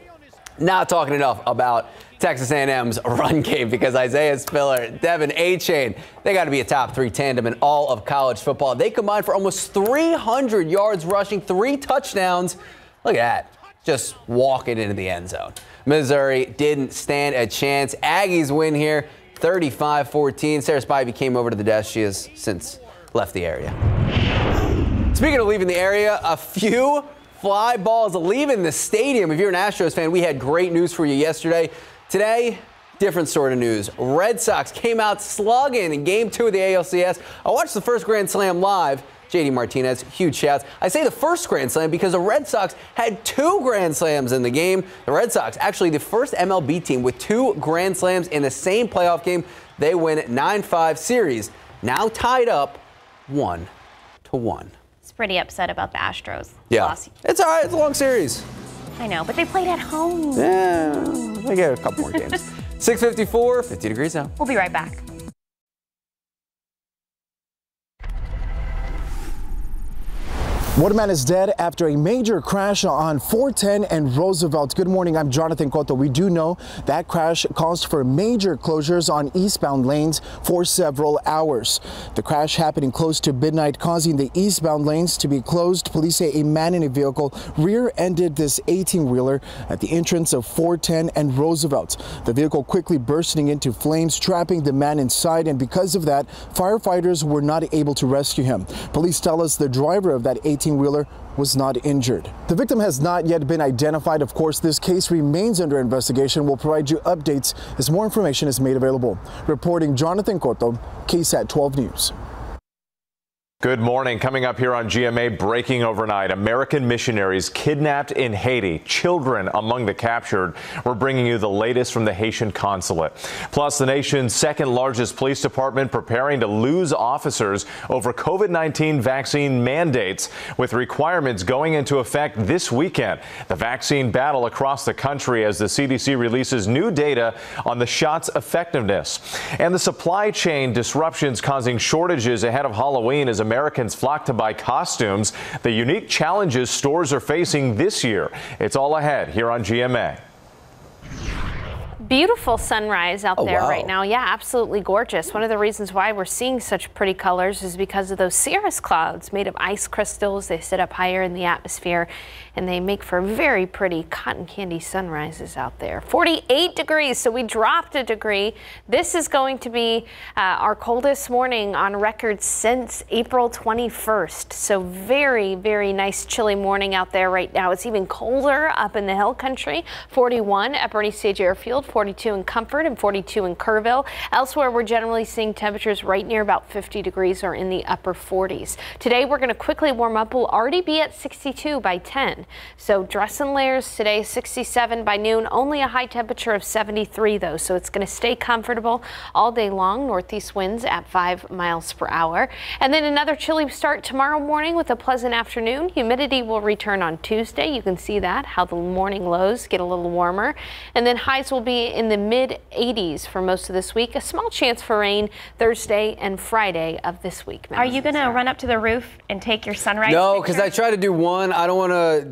not talking enough about Texas A&M's [laughs] run game because Isaiah Spiller, De'Von Achane, they got to be a top three tandem in all of college football. They combined for almost 300 yards rushing, three touchdowns. Look at that just walking into the end zone. Missouri didn't stand a chance. Aggies win here 35 14. Sarah Spivey came over to the desk. She has since left the area. Speaking of leaving the area, a few fly balls leaving the stadium. If you're an Astros fan, we had great news for you yesterday. Today, different sort of news. Red Sox came out slugging in game two of the ALCS. I watched the first Grand Slam live. JD Martinez, huge shouts. I say the first Grand Slam because the Red Sox had two Grand Slams in the game. The Red Sox, actually the first MLB team with two Grand Slams in the same playoff game. They win 9 5 series, now tied up 1 to 1. Pretty upset about the Astros. Yeah. Loss. It's all right. It's a long series. I know, but they played at home. Yeah, they get a couple more games. [laughs] 654, 50 degrees out. We'll be right back. One man is dead after a major crash on 410 and Roosevelt. Good morning, I'm Jonathan Cotto. We do know that crash caused for major closures on eastbound lanes for several hours. The crash happening close to midnight, causing the eastbound lanes to be closed. Police say a man in a vehicle rear-ended this 18-wheeler at the entrance of 410 and Roosevelt. The vehicle quickly bursting into flames, trapping the man inside, and because of that, firefighters were not able to rescue him. Police tell us the driver of that 18 18-wheeler was not injured. The victim has not yet been identified. Of course, this case remains under investigation. We'll provide you updates as more information is made available. Reporting Jonathan Cotto, KSAT 12 News. Good morning. Coming up here on GMA Breaking Overnight, American missionaries kidnapped in Haiti, children among the captured. We're bringing you the latest from the Haitian consulate. Plus, the nation's second largest police department preparing to lose officers over COVID-19 vaccine mandates with requirements going into effect this weekend. The vaccine battle across the country as the CDC releases new data on the shot's effectiveness. And the supply chain disruptions causing shortages ahead of Halloween as Americans flock to buy costumes, the unique challenges stores are facing this year. It's all ahead here on GMA beautiful sunrise out oh, there wow. right now. Yeah, absolutely gorgeous. One of the reasons why we're seeing such pretty colors is because of those cirrus clouds made of ice crystals. They sit up higher in the atmosphere and they make for very pretty cotton candy sunrises out there. 48 degrees, so we dropped a degree. This is going to be uh, our coldest morning on record since April 21st. So very, very nice chilly morning out there right now. It's even colder up in the hill country. 41 at Boerne Stage Airfield, 42 in Comfort and 42 in Kerrville. Elsewhere, we're generally seeing temperatures right near about 50 degrees or in the upper 40s. Today, we're going to quickly warm up. We'll already be at 62 by 10. So dress in layers today, 67 by noon. Only a high temperature of 73 though, so it's going to stay comfortable all day long. Northeast winds at 5 miles per hour. And then another chilly start tomorrow morning with a pleasant afternoon. Humidity will return on Tuesday. You can see that, how the morning lows get a little warmer. And then highs will be in the mid 80s for most of this week. A small chance for rain Thursday and Friday of this week. Are you going to run up to the roof and take your sunrise? No, because I try to do one. I don't want to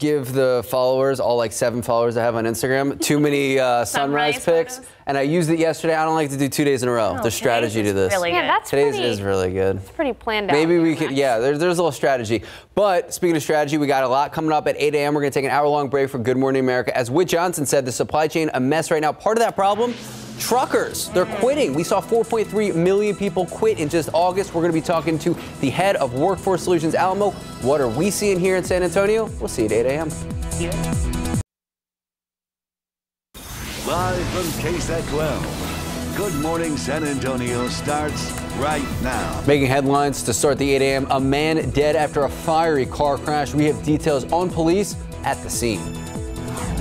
give the followers, all like seven followers I have on Instagram, [laughs] too many uh, sunrise, sunrise pics. Photos. And I used it yesterday. I don't like to do two days in a row. Oh, there's strategy to this. Really yeah, that's today's pretty, is really good. It's pretty planned out. Maybe we could, yeah, there's, there's a little strategy. But speaking of strategy, we got a lot coming up at 8 a.m. We're going to take an hour long break for Good Morning America. As Whit Johnson said, the supply chain a mess right now. Part of that problem, truckers. They're quitting. We saw 4.3 million people quit in just August. We're going to be talking to the head of Workforce Solutions, Alamo. What are we seeing here in San Antonio? We'll see you at 8 a.m. Live from KSAT 12. Good Morning San Antonio starts right now. Making headlines to start the 8 a.m. A man dead after a fiery car crash. We have details on police at the scene.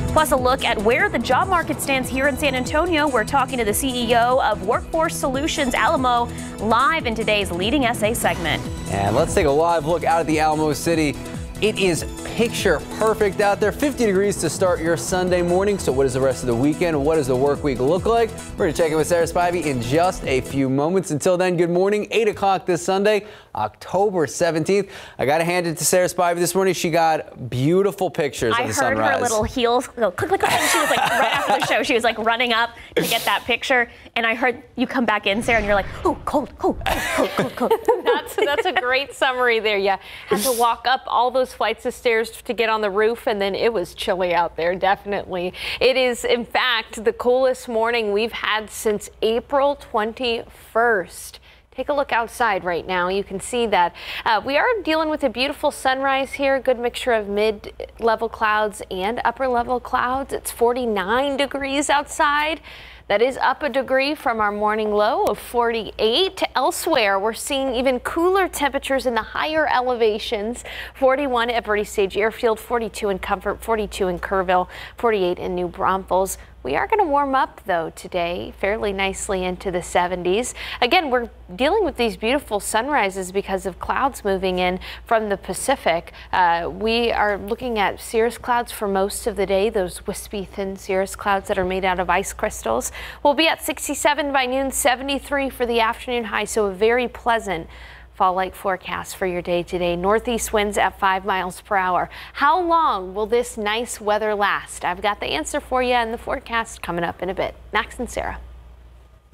Plus, a look at where the job market stands here in San Antonio. We're talking to the CEO of Workforce Solutions Alamo live in today's Leading SA segment. And let's take a live look out at the Alamo City. It is picture perfect out there. 50 degrees to start your Sunday morning. So, what is the rest of the weekend? What does the work week look like? We're going to check in with Sarah Spivey in just a few moments. Until then, good morning. 8 o'clock this Sunday, October 17th. I got to hand it to Sarah Spivey this morning. She got beautiful pictures I of the sunrise. I heard her little heels go click, click, click. And she was like, right after the show, she was like running up to get that picture. And I heard you come back in, Sarah, and you're like, oh, cold, cold, cold, cold, cold. [laughs] that's, that's a great summary there. Yeah. Had to walk up all those flights of stairs to get on the roof, and then it was chilly out there, definitely. It is, in fact, the coolest morning we've had since April 21st. Take a look outside right now. You can see that uh, we are dealing with a beautiful sunrise here, good mixture of mid-level clouds and upper-level clouds. It's 49 degrees outside. That is up a degree from our morning low of 48. Elsewhere, we're seeing even cooler temperatures in the higher elevations. 41 at Boerne Stage Airfield, 42 in Comfort, 42 in Kerrville, 48 in New Braunfels. We are going to warm up though today fairly nicely into the 70s. Again, we're dealing with these beautiful sunrises because of clouds moving in from the Pacific. Uh, we are looking at cirrus clouds for most of the day, those wispy thin cirrus clouds that are made out of ice crystals. We'll be at 67 by noon, 73 for the afternoon high, so a very pleasant fall like forecast for your day today. Northeast winds at 5 miles per hour. How long will this nice weather last? I've got the answer for you in the forecast coming up in a bit. Max and Sarah.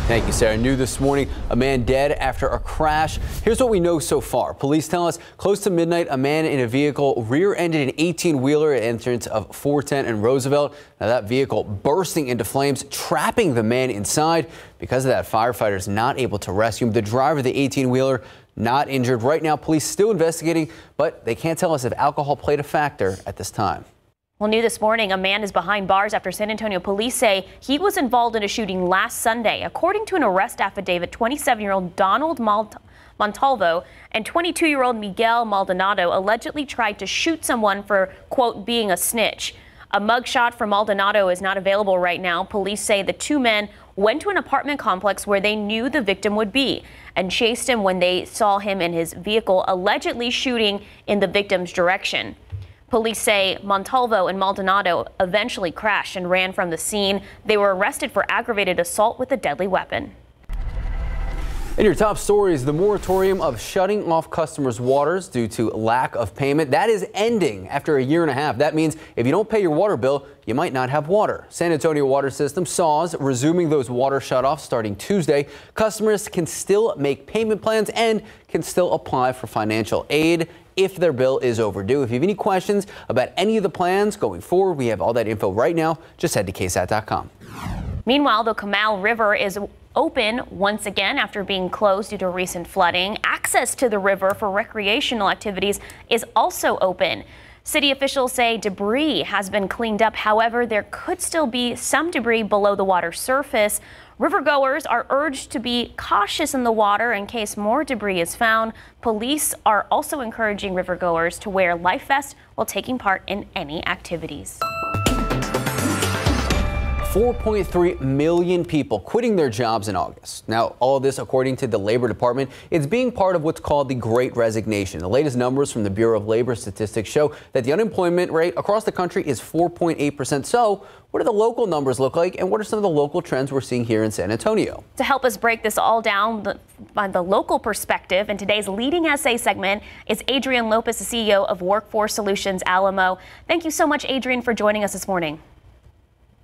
Thank you, Sarah. New this morning, a man dead after a crash. Here's what we know so far. Police tell us close to midnight, a man in a vehicle rear-ended an 18-wheeler at entrance of 410 and Roosevelt. Now that vehicle bursting into flames, trapping the man inside. Because of that, firefighters not able to rescue him. The driver of the 18-wheeler not injured. Right now, police still investigating, but they can't tell us if alcohol played a factor at this time. Well, new this morning, a man is behind bars after San Antonio police say he was involved in a shooting last Sunday. According to an arrest affidavit, 27-year-old Donald Malt Montalvo and 22-year-old Miguel Maldonado allegedly tried to shoot someone for, quote, being a snitch. A mugshot for Maldonado is not available right now. Police say the two men went to an apartment complex where they knew the victim would be and chased him when they saw him in his vehicle, allegedly shooting in the victim's direction. Police say Montalvo and Maldonado eventually crashed and ran from the scene. They were arrested for aggravated assault with a deadly weapon. In your top stories, the moratorium of shutting off customers' waters due to lack of payment, that is ending after a year and a half. That means if you don't pay your water bill, you might not have water. San Antonio Water System SAWS resuming those water shutoffs starting Tuesday. Customers can still make payment plans and can still apply for financial aid if their bill is overdue. If you have any questions about any of the plans going forward, we have all that info right now. Just head to ksat.com. Meanwhile, the Comal River is open once again after being closed due to recent flooding. Access to the river for recreational activities is also open. City officials say debris has been cleaned up. However, there could still be some debris below the water surface. Rivergoers are urged to be cautious in the water in case more debris is found. Police are also encouraging rivergoers to wear life vests while taking part in any activities. 4.3 million people quitting their jobs in August. Now, all of this according to the Labor Department. It's being part of what's called the Great Resignation. The latest numbers from the Bureau of Labor Statistics show that the unemployment rate across the country is 4.8%. So, what do the local numbers look like, and what are some of the local trends we're seeing here in San Antonio? To help us break this all down by the local perspective, in today's leading SA segment is Adrian Lopez, the CEO of Workforce Solutions Alamo. Thank you so much, Adrian, for joining us this morning.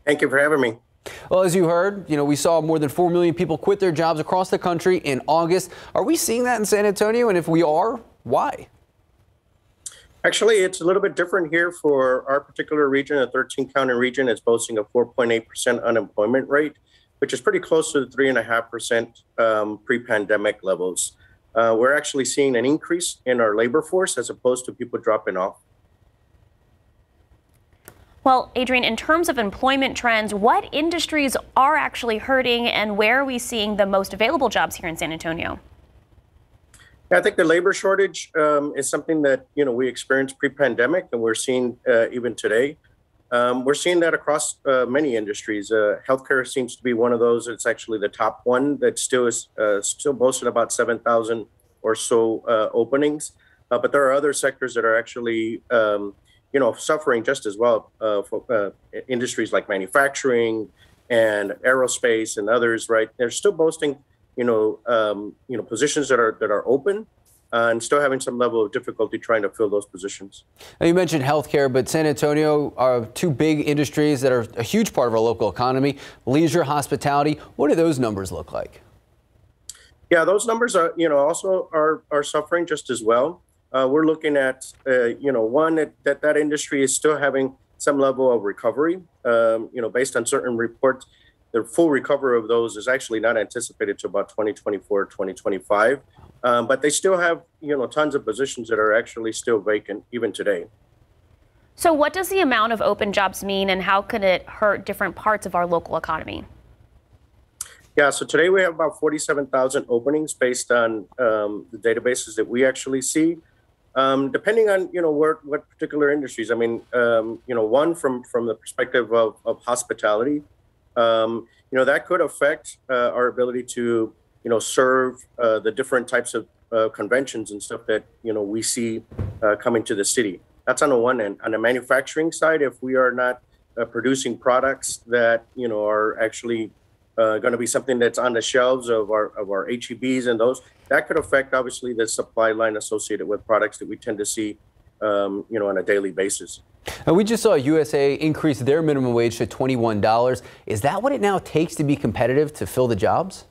Thank you for having me. Well, as you heard, you know, we saw more than 4 million people quit their jobs across the country in August. Are we seeing that in San Antonio? And if we are, why? Actually, it's a little bit different here for our particular region. A 13 county region is boasting a 4.8% unemployment rate, which is pretty close to the 3.5% um, pre pandemic levels. Uh, we're actually seeing an increase in our labor force as opposed to people dropping off. Well, Adrian, in terms of employment trends, what industries are actually hurting and where are we seeing the most available jobs here in San Antonio? I think the labor shortage um, is something that you know we experienced pre-pandemic, and we're seeing uh, even today. Um, we're seeing that across uh, many industries. Uh, healthcare seems to be one of those. It's actually the top one that still is uh, still boasting about seven thousand or so uh, openings. Uh, but there are other sectors that are actually, um, you know, suffering just as well. Uh, for uh, industries like manufacturing and aerospace and others, right? They're still boasting, you know, um, you know, positions that are that are open. Uh, and still having some level of difficulty trying to fill those positions. Now you mentioned healthcare, but San Antonio are two big industries that are a huge part of our local economy: leisure, hospitality. What do those numbers look like? Yeah, those numbers are, you know, also are are suffering just as well. Uh, we're looking at, uh, you know, one that, that that industry is still having some level of recovery. Um, you know, based on certain reports, the full recovery of those is actually not anticipated to about 2024, 2025. Um, but they still have, you know, tons of positions that are actually still vacant even today. So, what does the amount of open jobs mean, and how can it hurt different parts of our local economy? Yeah, so today we have about 47,000 openings based on um, the databases that we actually see. Um, depending on you know where, what particular industries. I mean, um, you know, one from from the perspective of, of hospitality, um, you know, that could affect uh, our ability to you know serve uh, the different types of uh, conventions and stuff that you know we see uh, coming to the city. That's on the one end. On the manufacturing side, if we are not uh, producing products that you know are actually uh, going to be something that's on the shelves of our of our HEBs and those that could affect obviously the supply line associated with products that we tend to see, um, you know, on a daily basis. And we just saw USAA increase their minimum wage to $21. Is that what it now takes to be competitive to fill the jobs?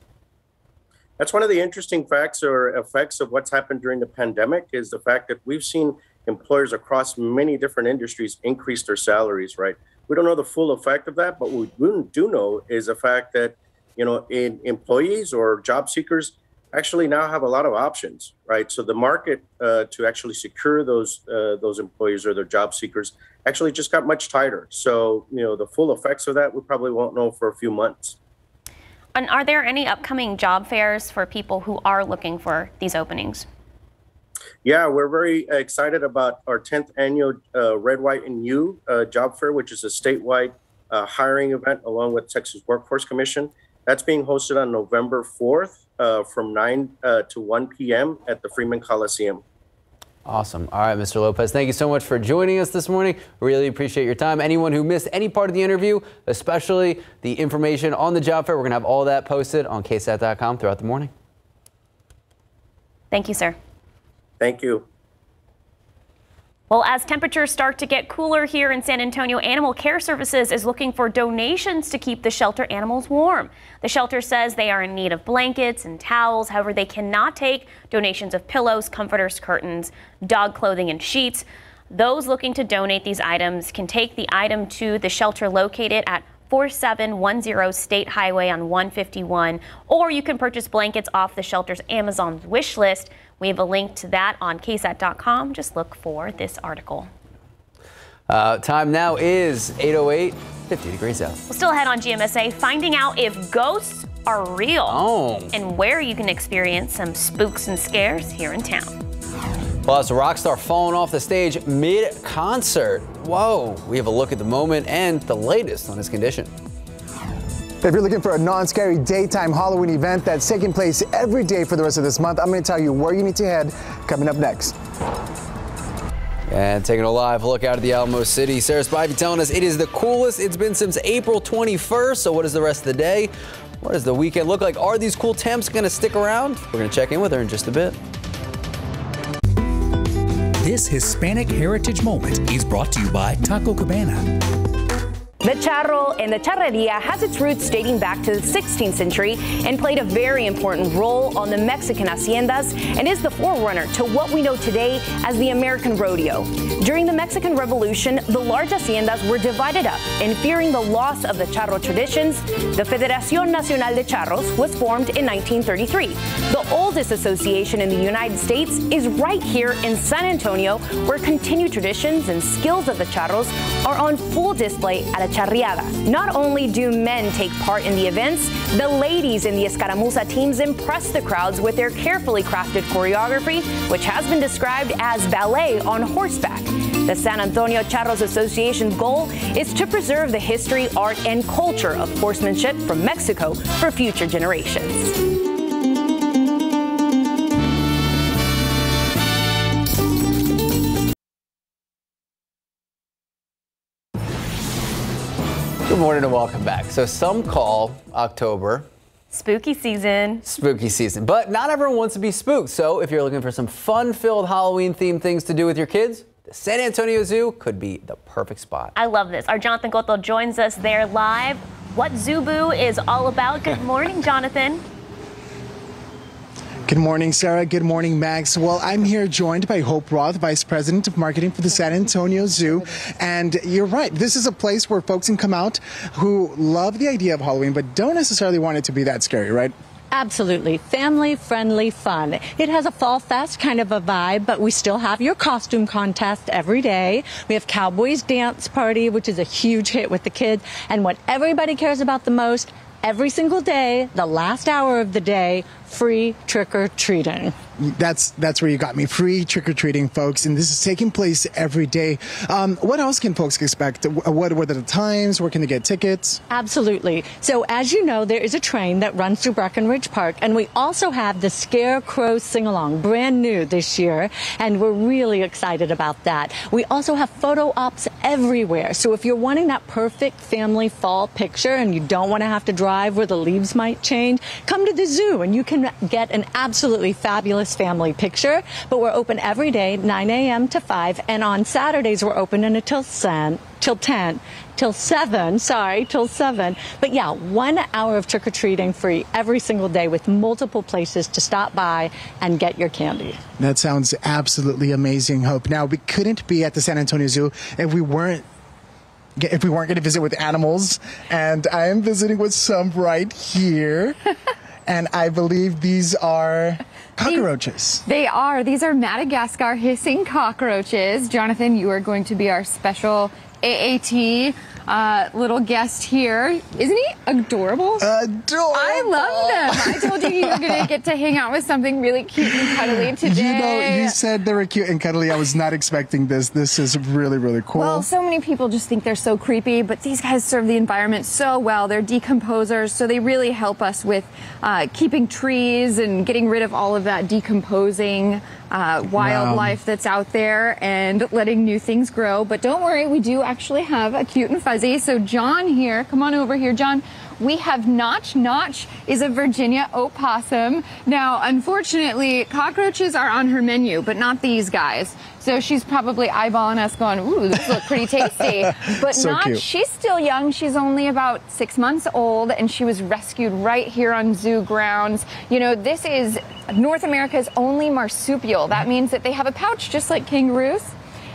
That's one of the interesting facts or effects of what's happened during the pandemic is the fact that we've seen employers across many different industries increase their salaries, right? We don't know the full effect of that, but what we do know is the fact that, you know, in employees or job seekers actually now have a lot of options, right? So the market uh, to actually secure those uh, those employees or their job seekers actually just got much tighter. So you know the full effects of that we probably won't know for a few months. And are there any upcoming job fairs for people who are looking for these openings? Yeah, we're very excited about our 10th annual uh, Red, White, and You uh, job fair, which is a statewide uh, hiring event along with Texas Workforce Commission. That's being hosted on November 4th uh, from 9 uh, to 1 p.m. at the Freeman Coliseum. Awesome. All right, Mr. Lopez, thank you so much for joining us this morning. Really appreciate your time. Anyone who missed any part of the interview, especially the information on the job fair, we're going to have all that posted on ksat.com throughout the morning. Thank you, sir. Thank you. Well, as temperatures start to get cooler here in San Antonio, Animal Care Services is looking for donations to keep the shelter animals warm. The shelter says they are in need of blankets and towels. However, they cannot take donations of pillows, comforters, curtains, dog clothing, and sheets. Those looking to donate these items can take the item to the shelter located at 4710 State Highway on 151, or you can purchase blankets off the shelter's Amazon wish list. We have a link to that on ksat.com. Just look for this article. Uh, time now is 8.08, 50 degrees out. We'll still ahead on GMSA, finding out if ghosts are real oh. and where you can experience some spooks and scares here in town. Plus, a rock star falling off the stage mid-concert. Whoa, we have a look at the moment and the latest on his condition. If you're looking for a non-scary daytime Halloween event that's taking place every day for the rest of this month, I'm going to tell you where you need to head coming up next. And taking a live look out of the Alamo City, Sarah Spivey telling us it is the coolest it's been since April 21st. So what is the rest of the day? What does the weekend look like? Are these cool temps going to stick around? We're going to check in with her in just a bit. This Hispanic Heritage Moment is brought to you by Taco Cabana. The charro and the charreria has its roots dating back to the 16th century and played a very important role on the Mexican haciendas and is the forerunner to what we know today as the American rodeo. During the Mexican Revolution, the large haciendas were divided up, and fearing the loss of the charro traditions, the Federación Nacional de Charros was formed in 1933. The oldest association in the United States is right here in San Antonio, where continued traditions and skills of the charros are on full display at a Not only do men take part in the events, the ladies in the Escaramuza teams impress the crowds with their carefully crafted choreography, which has been described as ballet on horseback. The San Antonio Charros Association's goal is to preserve the history, art, and culture of horsemanship from Mexico for future generations. Morning and welcome back. So some call October Spooky season. Spooky season. But not everyone wants to be spooked. So if you're looking for some fun-filled Halloween-themed things to do with your kids, the San Antonio Zoo could be the perfect spot. I love this. Our Jonathan Cotto joins us there live. What Zoo Boo is all about. Good [laughs] morning, Jonathan. Good morning, Sarah. Good morning, Max. Well, I'm here joined by Hope Roth, Vice President of Marketing for the San Antonio Zoo. And you're right, this is a place where folks can come out who love the idea of Halloween, but don't necessarily want it to be that scary, right? Absolutely. Family friendly fun. It has a fall fest kind of a vibe, but we still have your costume contest every day. We have Cowboys Dance Party, which is a huge hit with the kids. And what everybody cares about the most, every single day, the last hour of the day, free trick or treating. That's that's where you got me. Free trick or treating, folks, and this is taking place every day. Um, what else can folks expect? What what are the times? Where can they get tickets? Absolutely. So as you know, there is a train that runs through Brackenridge Park, and we also have the Scarecrow Sing Along, brand new this year, and we're really excited about that. We also have photo ops everywhere. So if you're wanting that perfect family fall picture and you don't want to have to drive where the leaves might change, come to the zoo and you can get an absolutely fabulous family picture. But we're open every day, 9 a.m. to 5, and on Saturdays we're open until 10, till 10, till 7, sorry, till 7. But yeah, one hour of trick or treating free every single day with multiple places to stop by and get your candy. That sounds absolutely amazing, Hope. Now, we couldn't be at the San Antonio Zoo if we weren't if we weren't going to visit with animals, and I am visiting with some right here. [laughs] and I believe these are cockroaches. They are. These are Madagascar hissing cockroaches. Jonathan, you are going to be our special AAT uh, little guest here. Isn't he adorable? Adorable. I love them. I told you you were going [laughs] to get to hang out with something really cute and cuddly today. You know, you said they were cute and cuddly. I was not expecting this. This is really, really cool. Well, so many people just think they're so creepy, but these guys serve the environment so well. They're decomposers, so they really help us with uh, keeping trees and getting rid of all of that decomposing uh, wildlife wow. that's out there and letting new things grow. But don't worry, we do actually have a cute and fuzzy. So John here, come on over here, John. We have Notch. Notch is a Virginia opossum. Now, unfortunately, cockroaches are on her menu, but not these guys. So she's probably eyeballing us going, ooh, this looks pretty [laughs] tasty. But so Notch, cute. she's still young. She's only about six months old, and she was rescued right here on zoo grounds. You know, this is North America's only marsupial. That means that they have a pouch just like kangaroos.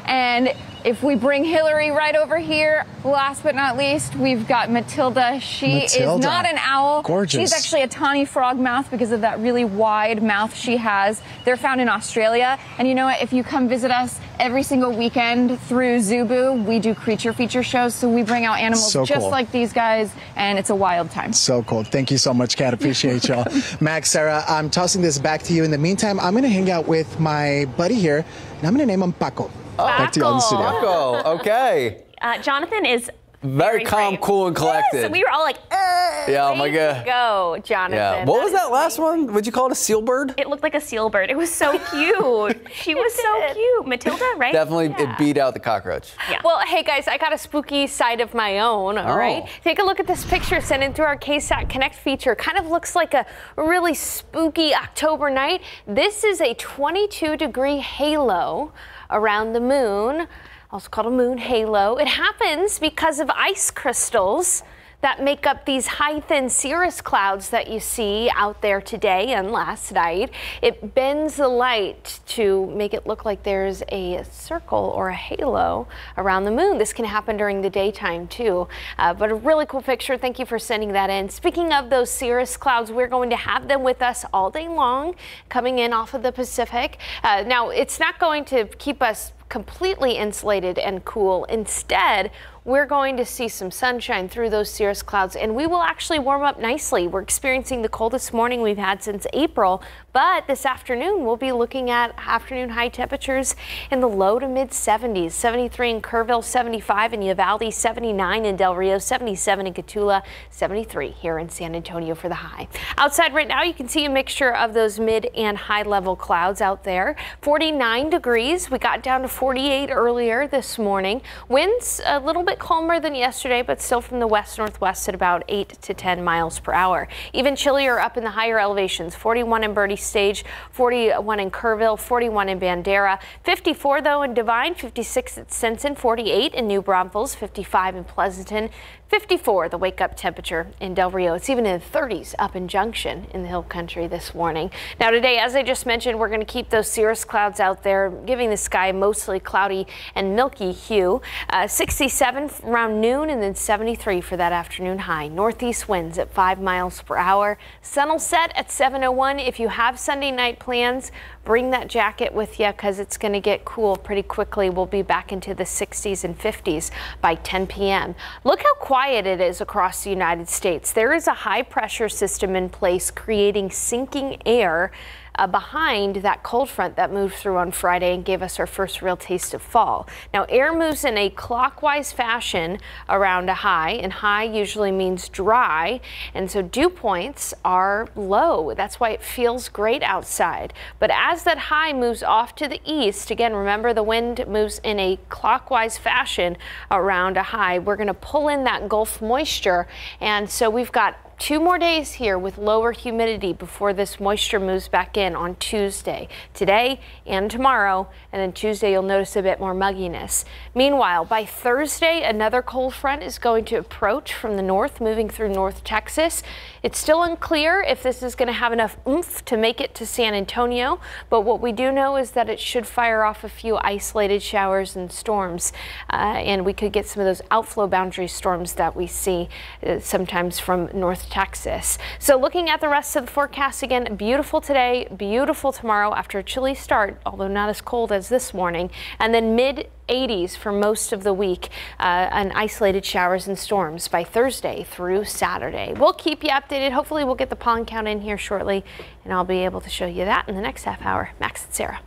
And if we bring Hillary right over here, last but not least, we've got Matilda. She Matilda. is not an owl. Gorgeous. She's actually a tawny frog mouth because of that really wide mouth she has. They're found in Australia. And you know what? If you come visit us every single weekend through Zoo Boo, we do creature feature shows. So we bring out animals so just cool. like these guys, and it's a wild time. So cool. Thank you so much, Kat. Appreciate y'all. [laughs] Max, Sarah, I'm tossing this back to you. In the meantime, I'm going to hang out with my buddy here, and I'm going to name him Paco. Back to you on the studio. Paco, okay. Uh, Jonathan is very, calm, brave. cool, and collected. Yes, we were all like, yeah, oh my god, go, Jonathan. Yeah. What that was that last one? Would you call it a seal bird? It looked like a seal bird. It was so [laughs] cute. she was so cute, Matilda, right? Definitely, yeah. it beat out the cockroach. Yeah. Well, hey guys, I got a spooky side of my own. All oh. right, take a look at this picture sent in through our KSAT Connect feature. Kind of looks like a really spooky October night. This is a 22 degree halo around the moon, also called a moon halo. It happens because of ice crystals that make up these high thin cirrus clouds that you see out there today and last night. It bends the light to make it look like there's a circle or a halo around the moon. This can happen during the daytime too. Uh, but a really cool picture. Thank you for sending that in. Speaking of those cirrus clouds, we're going to have them with us all day long coming in off of the Pacific. Uh, now, it's not going to keep us completely insulated and cool. Instead, we're going to see some sunshine through those cirrus clouds and we will actually warm up nicely. We're experiencing the coldest morning we've had since April, But this afternoon, we'll be looking at afternoon high temperatures in the low to mid 70s. 73 in Kerrville, 75 in Uvalde, 79 in Del Rio, 77 in Cotulla, 73 here in San Antonio for the high. Outside right now, you can see a mixture of those mid and high level clouds out there. 49 degrees. We got down to 48 earlier this morning. Winds a little bit calmer than yesterday, but still from the west northwest at about 8 to 10 miles per hour. Even chillier up in the higher elevations. 41 in Boerne Stage, 41 in Kerrville, 41 in Bandera, 54 though in Devine, 56 at Stinson, 48 in New Braunfels, 55 in Pleasanton, 54 the wake up temperature in Del Rio. It's even in the 30s up in Junction in the hill country this morning. Now today, as I just mentioned, we're going to keep those cirrus clouds out there, giving the sky mostly cloudy and milky hue. Uh, 67 around noon and then 73 for that afternoon high. Northeast winds at 5 miles per hour. Sun will set at 701. If you have Sunday night plans, bring that jacket with you because it's going to get cool pretty quickly. We'll be back into the 60s and 50s by 10 p.m. Look how quiet it is across the United States. There is a high pressure system in place creating sinking air uh, behind that cold front that moved through on Friday and gave us our first real taste of fall. Now, air moves in a clockwise fashion around a high, and high usually means dry, and so dew points are low. That's why it feels great outside. But as that high moves off to the east, again, remember the wind moves in a clockwise fashion around a high. We're going to pull in that Gulf moisture, and so we've got two more days here with lower humidity before this moisture moves back in on Tuesday. Today and tomorrow, and then Tuesday you'll notice a bit more mugginess. Meanwhile, by Thursday, another cold front is going to approach from the north, moving through North Texas. It's still unclear if this is going to have enough oomph to make it to San Antonio, but what we do know is that it should fire off a few isolated showers and storms, uh, and we could get some of those outflow boundary storms that we see uh, sometimes from North Texas. So looking at the rest of the forecast again, beautiful today, beautiful tomorrow after a chilly start, although not as cold as this morning, and then mid 80s for most of the week uh, and isolated showers and storms by Thursday through Saturday. We'll keep you updated. Hopefully we'll get the pollen count in here shortly and I'll be able to show you that in the next half hour. Max and Sarah.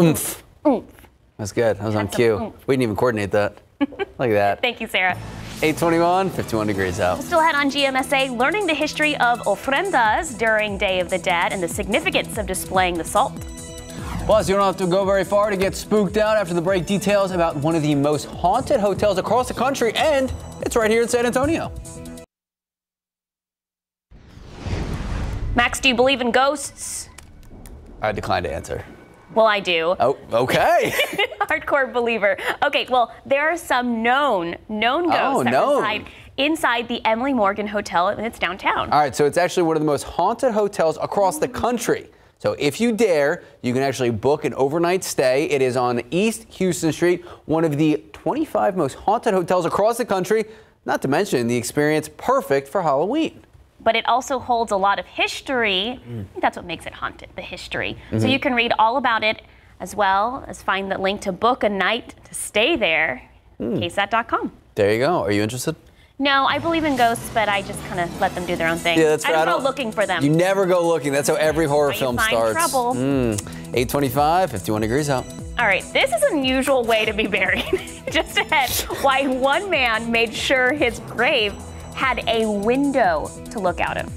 Oomph. Oomph. That's good. That was on cue. We didn't even coordinate that. Look at that. [laughs] Thank you, Sarah. 821, 51 degrees out. Still ahead on GMSA, learning the history of ofrendas during Day of the Dead and the significance of displaying the salt. Plus, you don't have to go very far to get spooked out after the break. Details about one of the most haunted hotels across the country, and it's right here in San Antonio. Max, do you believe in ghosts? I decline to answer. Well, I do. Oh, okay. [laughs] Hardcore believer. Okay, well, there are some known, known oh, ghosts Oh, that known. reside inside the Emily Morgan Hotel, and it's downtown. All right, so it's actually one of the most haunted hotels across the country. So if you dare, you can actually book an overnight stay. It is on East Houston Street, one of the 25 most haunted hotels across the country, not to mention the experience perfect for Halloween. But it also holds a lot of history. I think that's what makes it haunted, the history. So Mhm. you can read all about it as well as find the link to book a night to stay there, Hmm. ksat.com. There you go. Are you interested? No, I believe in ghosts, but I just kind of let them do their own thing. Yeah, that's I fair. I don't go looking for them. You never go looking. That's how every horror film starts. trouble. Mm. 825, 51 degrees out. All right, this is an unusual way to be buried. [laughs] Just ahead, why one man made sure his grave had a window to look out of.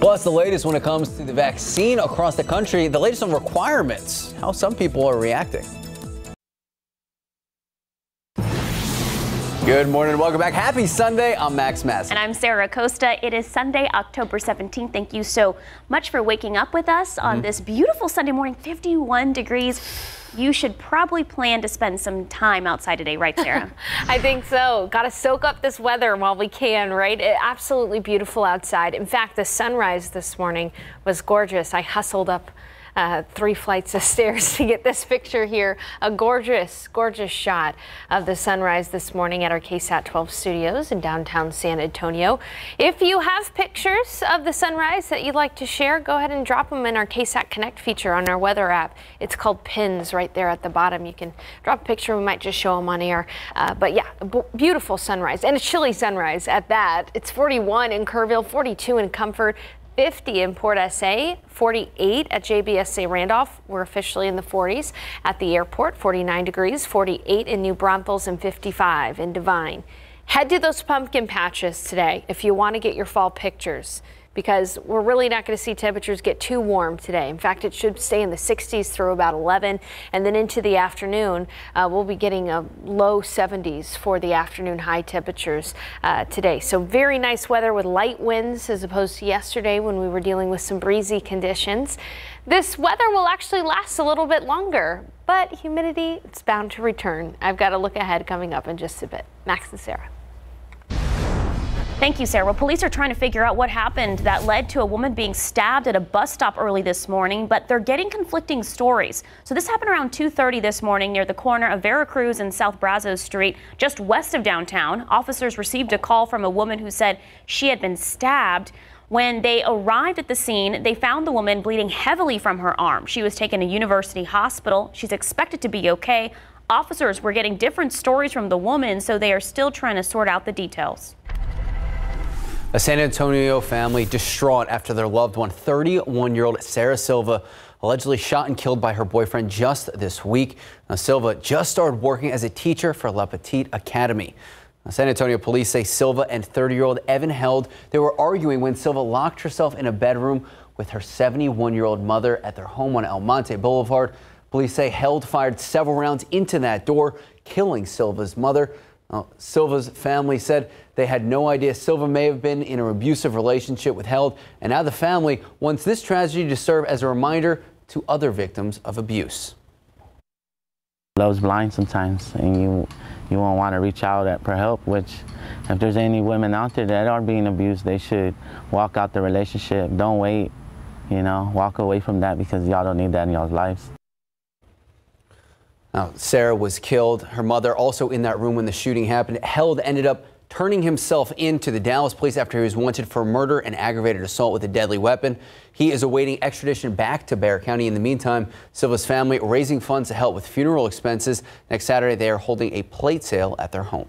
Plus, the latest when it comes to the vaccine across the country, the latest on requirements, how some people are reacting. Good morning welcome back. Happy Sunday. I'm Max Massey. And I'm Sarah Acosta. It is Sunday, October 17th. Thank you so much for waking up with us on Mhm. this beautiful Sunday morning, 51 degrees. You should probably plan to spend some time outside today, right, Sarah? [laughs] I think so. Got to soak up this weather while we can, right? It, absolutely beautiful outside. In fact, the sunrise this morning was gorgeous. I hustled up uh, three flights of [laughs] stairs to get this picture here. A gorgeous, gorgeous shot of the sunrise this morning at our KSAT 12 studios in downtown San Antonio. If you have pictures of the sunrise that you'd like to share, go ahead and drop them in our KSAT Connect feature on our weather app. It's called Pins right there at the bottom. You can drop a picture. We might just show them on air. Uh, but yeah, beautiful sunrise and a chilly sunrise at that. It's 41 in Kerrville, 42 in Comfort. 50 in Port SA, 48 at JBSA Randolph. We're officially in the 40s at the airport, 49 degrees, 48 in New Braunfels, and 55 in Devine. Head to those pumpkin patches today if you want to get your fall pictures because we're really not going to see temperatures get too warm today. In fact, it should stay in the 60s through about 11 and then into the afternoon, uh, we'll be getting a low 70s for the afternoon high temperatures uh, today. So very nice weather with light winds as opposed to yesterday when we were dealing with some breezy conditions. This weather will actually last a little bit longer, but humidity, it's bound to return. I've got a look ahead coming up in just a bit. Max and Sarah. Thank you, Sarah. Well, police are trying to figure out what happened that led to a woman being stabbed at a bus stop early this morning, but they're getting conflicting stories. So this happened around 2.30 this morning near the corner of Veracruz and South Brazos Street, just west of downtown. Officers received a call from a woman who said she had been stabbed. When they arrived at the scene, they found the woman bleeding heavily from her arm. She was taken to University Hospital. She's expected to be okay. Officers were getting different stories from the woman, so they are still trying to sort out the details. A San Antonio family distraught after their loved one, 31 year old Sarah Silva, allegedly shot and killed by her boyfriend just this week. Now, Silva just started working as a teacher for La Petite Academy. Now, San Antonio police say Silva and 30 year old Evan Held they were arguing when Silva locked herself in a bedroom with her 71 year old mother at their home on El Monte Boulevard. Police say Held fired several rounds into that door, killing Silva's mother. Now, Silva's family said they had no idea Silva may have been in an abusive relationship with Held, and now the family wants this tragedy to serve as a reminder to other victims of abuse. Love's blind sometimes, and you you won't want to reach out for help. Which, if there's any women out there that are being abused, they should walk out the relationship. Don't wait, you know, walk away from that because y'all don't need that in y'all's lives. Now, Sarah was killed. Her mother also in that room when the shooting happened. Held ended up turning himself in to the Dallas police after he was wanted for murder and aggravated assault with a deadly weapon. He is awaiting extradition back to Bexar County. In the meantime, Silva's family raising funds to help with funeral expenses. Next Saturday, they are holding a plate sale at their home.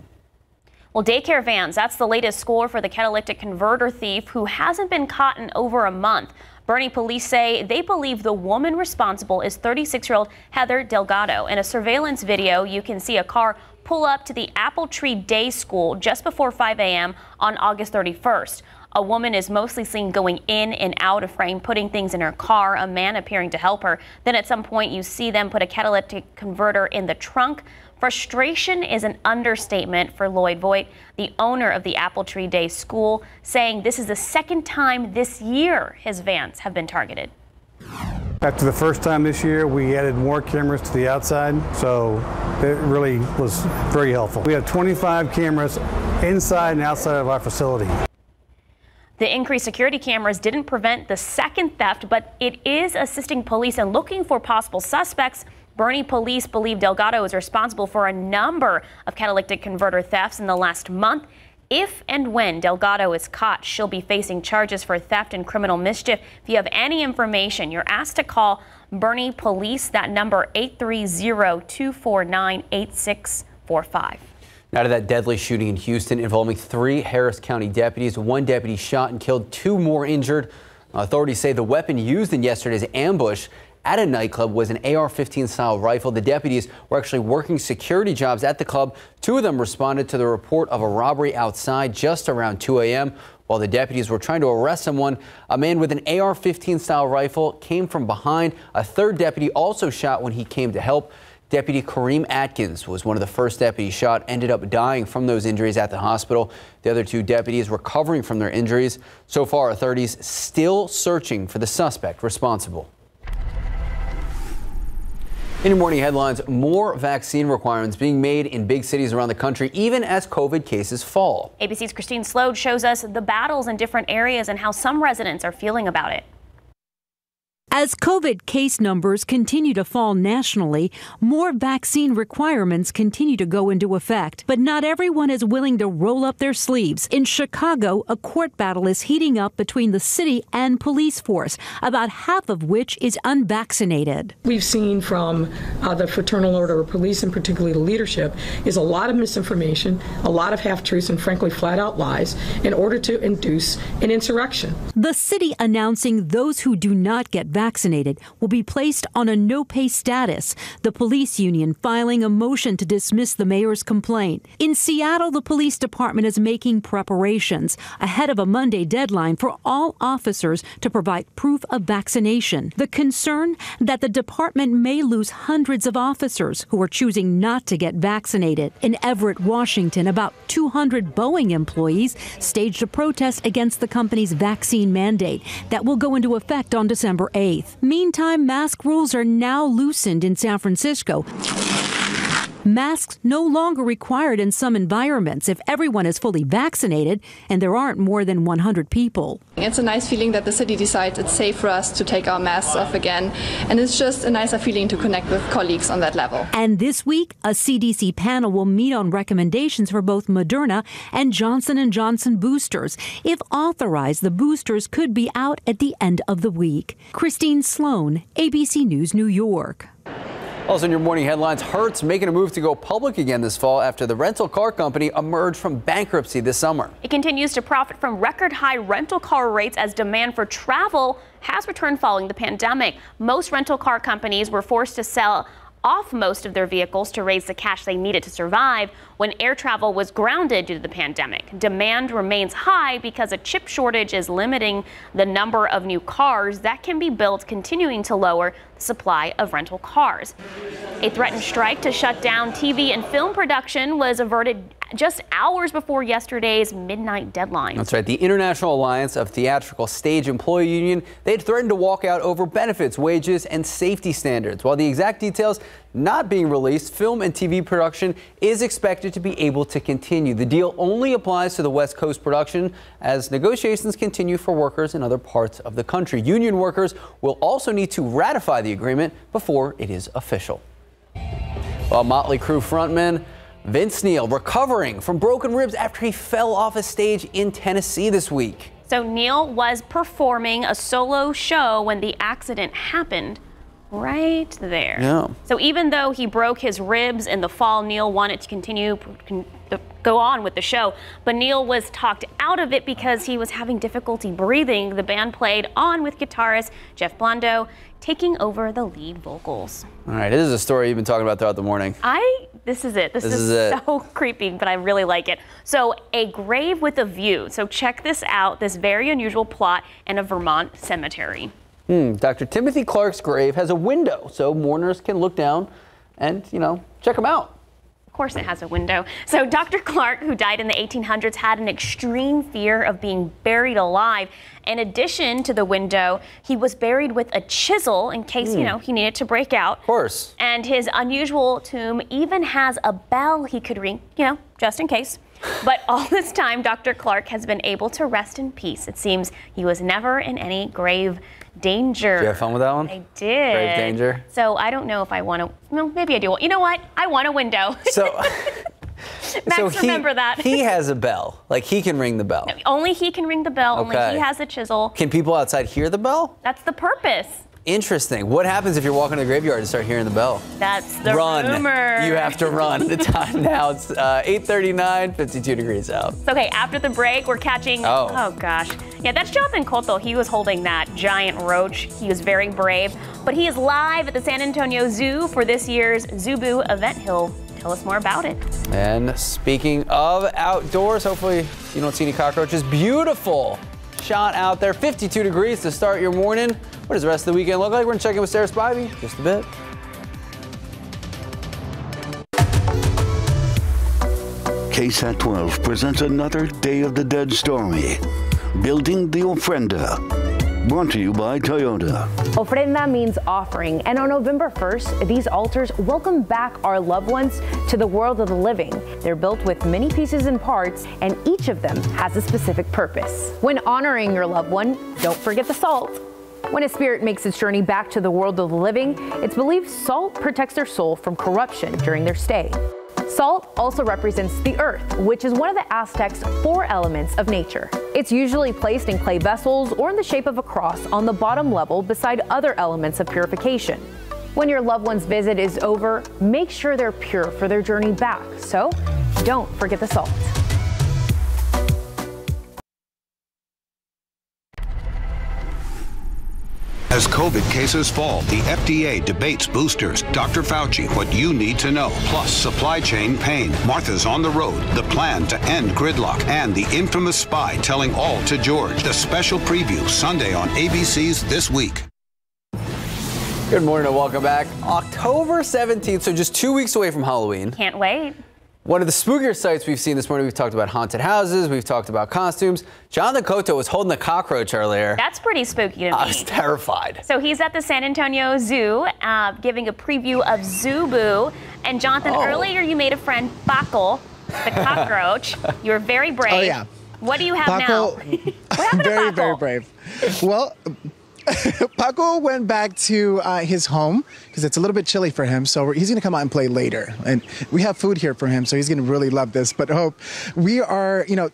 Well, daycare vans, that's the latest score for the catalytic converter thief who hasn't been caught in over a month. Boerne police say they believe the woman responsible is 36 year old Heather Delgado. In a surveillance video, you can see a car pull up to the Apple Tree Day School just before 5 a.m. on August 31st. A woman is mostly seen going in and out of frame, putting things in her car, a man appearing to help her. Then at some point, you see them put a catalytic converter in the trunk. Frustration is an understatement for Lloyd Voigt, the owner of the Apple Tree Day School, saying this is the second time this year his vans have been targeted. After the first time this year, we added more cameras to the outside, so it really was very helpful. We have 25 cameras inside and outside of our facility. The increased security cameras didn't prevent the second theft, but it is assisting police in looking for possible suspects Boerne police believe Delgado is responsible for a number of catalytic converter thefts in the last month. If and when Delgado is caught, she'll be facing charges for theft and criminal mischief. If you have any information, you're asked to call Boerne Police. That number 830-249-8645. Now to that deadly shooting in Houston involving three Harris County deputies. One deputy shot and killed, two more injured. Authorities say the weapon used in yesterday's ambush at a nightclub was an AR-15 style rifle. The deputies were actually working security jobs at the club. Two of them responded to the report of a robbery outside just around 2 a.m. While the deputies were trying to arrest someone, a man with an AR-15 style rifle came from behind. A third deputy also shot when he came to help. Deputy Kareem Atkins was one of the first deputies shot, ended up dying from those injuries at the hospital. The other two deputies recovering from their injuries. So far, authorities still searching for the suspect responsible. In morning headlines, more vaccine requirements being made in big cities around the country, even as COVID cases fall. ABC's Christine Sloan shows us the battles in different areas and how some residents are feeling about it. As COVID case numbers continue to fall nationally, more vaccine requirements continue to go into effect. But not everyone is willing to roll up their sleeves. In Chicago, a court battle is heating up between the city and police force, about half of which is unvaccinated. We've seen from uh, the Fraternal Order of Police, and particularly the leadership, is a lot of misinformation, a lot of half truths, and frankly, flat out lies in order to induce an insurrection. The city announcing those who do not get vaccinated will be placed on a no pay status. The police union filing a motion to dismiss the mayor's complaint. In Seattle, the police department is making preparations ahead of a Monday deadline for all officers to provide proof of vaccination. The concern that the department may lose hundreds of officers who are choosing not to get vaccinated. In Everett, Washington, about 200 Boeing employees staged a protest against the company's vaccine mandate that will go into effect on December 8th. Meantime, mask rules are now loosened in San Francisco. Masks no longer required in some environments if everyone is fully vaccinated and there aren't more than 100 people. It's a nice feeling that the city decides it's safe for us to take our masks off again, and it's just a nicer feeling to connect with colleagues on that level. And this week, a CDC panel will meet on recommendations for both Moderna and Johnson & Johnson boosters. If authorized, the boosters could be out at the end of the week. Christine Sloan, ABC News, New York. Also in your morning headlines, Hertz making a move to go public again this fall after the rental car company emerged from bankruptcy this summer. It continues to profit from record high rental car rates as demand for travel has returned following the pandemic. Most rental car companies were forced to sell off most of their vehicles to raise the cash they needed to survive when air travel was grounded due to the pandemic. Demand remains high because a chip shortage is limiting the number of new cars that can be built, continuing to lower the supply of rental cars. A threatened strike to shut down TV and film production was averted just hours before yesterday's midnight deadline. That's right. The International Alliance of Theatrical Stage Employee Union, they had threatened to walk out over benefits, wages, and safety standards. While the exact details not being released, film and TV production is expected to be able to continue. The deal only applies to the West Coast production as negotiations continue for workers in other parts of the country. Union workers will also need to ratify the agreement before it is official. While Motley Crue frontman Vince Neil recovering from broken ribs after he fell off a stage in Tennessee this week. So Neil was performing a solo show when the accident happened right there. Yeah. So even though he broke his ribs in the fall, Neil wanted to continue go on with the show, but Neil was talked out of it because he was having difficulty breathing. The band played on with guitarist Jeff Blando taking over the lead vocals. All right, this is a story you've been talking about throughout the morning. I this is it. This, This is, is it. so [laughs] creepy, but I really like it. So, a grave with a view. So, check this out. This very unusual plot in a Vermont cemetery. Hmm, Dr. Timothy Clark's grave has a window so mourners can look down and, you know, check him out. Of course, it has a window. So, Dr. Clark, who died in the 1800s, had an extreme fear of being buried alive. In addition to the window, he was buried with a chisel in case, you Hmm. know, he needed to break out. Of course. And his unusual tomb even has a bell he could ring, you know, just in case. But all [laughs] this time, Dr. Clark has been able to rest in peace. It seems he was never in any grave danger. Did you have fun with that one? I did. Grave danger. So I don't know if I want to. No, maybe I do. You know what? I want a window. [laughs] So, Max, so he, remember that. he has a bell. Like he can ring the bell. Only he can ring the bell. Only he has a chisel. Can people outside hear the bell? That's the purpose. Interesting. What happens if you're walking to the graveyard and start hearing the bell? That's the run. rumor. You have to run. [laughs] The time now it's uh, 8:39, 52 degrees out. Okay. After the break, we're catching. Oh. oh gosh. Yeah, that's Jonathan Cotto. He was holding that giant roach. He was very brave. But he is live at the San Antonio Zoo for this year's Zoo Boo event. He'll tell us more about it. And speaking of outdoors, hopefully you don't see any cockroaches. Beautiful shot out there. 52 degrees to start your morning. What does the rest of the weekend look like? We're gonna check in with Sarah Spivey just a bit. KSAT 12 presents another Day of the Dead story. Building the Ofrenda. Brought to you by Toyota. Ofrenda means offering, and on November 1st, these altars welcome back our loved ones to the world of the living. They're built with many pieces and parts, and each of them has a specific purpose. When honoring your loved one, don't forget the salt. When a spirit makes its journey back to the world of the living, it's believed salt protects their soul from corruption during their stay. Salt also represents the earth, which is one of the Aztecs' four elements of nature. It's usually placed in clay vessels or in the shape of a cross on the bottom level beside other elements of purification. When your loved one's visit is over, make sure they're pure for their journey back. So don't forget the salt. As COVID cases fall, the FDA debates boosters. Dr. Fauci, what you need to know. Plus, supply chain pain. Martha's on the road. The plan to end gridlock. And the infamous spy telling all to George. The special preview Sunday on ABC's This Week. Good morning and welcome back. October 17th, so just two weeks away from Halloween. Can't wait. One of the spookier sights we've seen this morning, we've talked about haunted houses, we've talked about costumes. Jonathan Cotto was holding a cockroach earlier. That's pretty spooky to me. I was terrified. So he's at the San Antonio Zoo uh, giving a preview of Zoo Boo. And Jonathan, Oh. earlier you made a friend, Buckle, the cockroach. [laughs] you were very brave. Oh, yeah. What do you have Paco- now? [laughs] very, very brave. Well, [laughs] Paco went back to uh, his home because it's a little bit chilly for him. So he's going to come out and play later. And we have food here for him, so he's going to really love this. But hope we are, you know,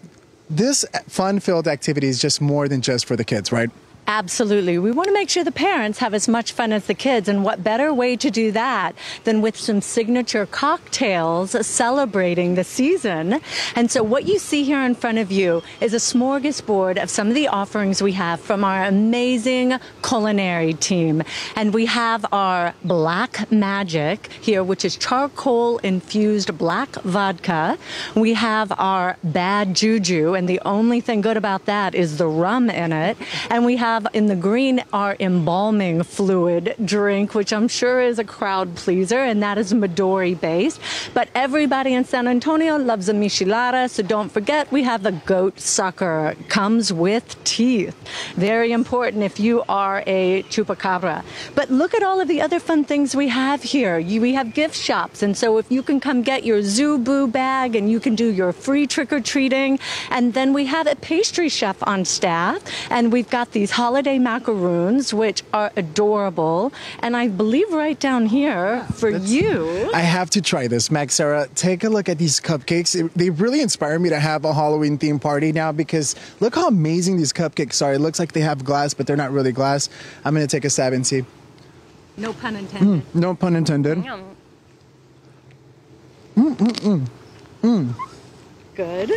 this fun filled activity is just more than just for the kids, right? Absolutely. We want to make sure the parents have as much fun as the kids. And what better way to do that than with some signature cocktails celebrating the season? And so, what you see here in front of you is a smorgasbord of some of the offerings we have from our amazing culinary team. And we have our Black Magic here, which is charcoal infused black vodka. We have our Bad Juju, and the only thing good about that is the rum in it. And we have in the green our embalming fluid drink, which I'm sure is a crowd pleaser, and that is Midori based. But everybody in San Antonio loves a michelada, so don't forget we have the goat sucker. Comes with teeth. Very important if you are a chupacabra. But look at all of the other fun things we have here. We have gift shops, and so if you can come get your Zoo Boo bag and you can do your free trick or treating, and then we have a pastry chef on staff, and we've got these holiday macaroons, which are adorable. And I believe right down here for you. I have to try this, Max Sarah. Take a look at these cupcakes. It- they really inspire me to have a Halloween themed party now because look how amazing these cupcakes are. It looks like they have glass, but they're not really glass. I'm going to take a stab and see. No pun intended. Mm, no pun intended. Mm, mm, mm. Mm. Good.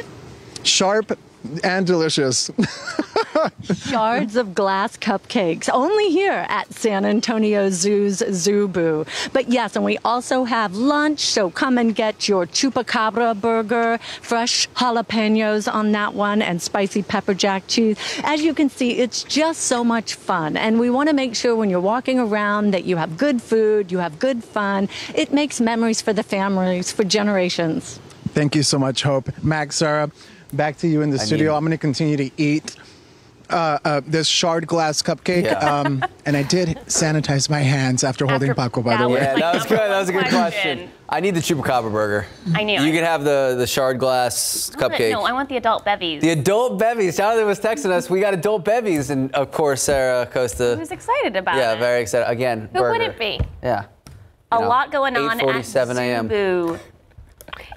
Sharp and delicious. Shards of glass cupcakes, only here at San Antonio Zoo's Zoo Boo. But yes, and we also have lunch, so come and get your chupacabra burger, fresh jalapenos on that one, and spicy pepper jack cheese. As you can see, it's just so much fun. And we want to make sure when you're walking around that you have good food, you have good fun. It makes memories for the families for generations. Thank you so much, Hope. Max, Sarah, back to you in the I studio. mean- I'm going to continue to eat uh, uh, this shard glass cupcake. Yeah. Um, and I did sanitize my hands after, holding Paco, by the way. Yeah, that was good. That was a good question. question. I need the chupacabra burger. I knew You it. can have the, the shard glass I want the- cupcake. No, I want the adult bevies. The adult bevies. Jonathan was texting us. We got adult bevies, and of course Sarah Acosta. Who's excited about yeah, it? Yeah, very excited. Again, Who burger. wouldn't be? Yeah. A You know, lot going on at 8:47 a.m. Zoo Boo.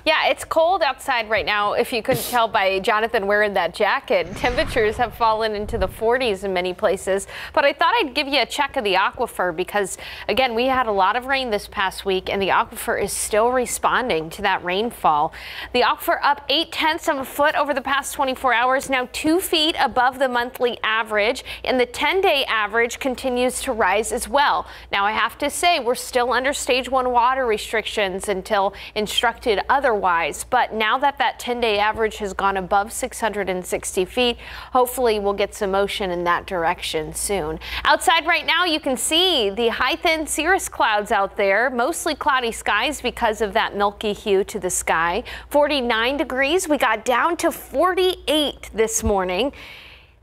Yeah, it's cold outside right now. If you couldn't tell by Jonathan wearing that jacket, [laughs] temperatures have fallen into the 40s in many places. But I thought I'd give you a check of the aquifer because, again, we had a lot of rain this past week, and the aquifer is still responding to that rainfall. The aquifer up eight tenths of a foot over the past 24 hours, now two feet above the monthly average, and the 10 day average continues to rise as well. Now, I have to say, we're still under stage one water restrictions until instructed otherwise. But now that that 10 day average has gone above 660 feet, hopefully we'll get some motion in that direction soon. Outside right now, you can see the high thin cirrus clouds out there, mostly cloudy skies because of that milky hue to the sky. 49 degrees. We got down to 48 this morning.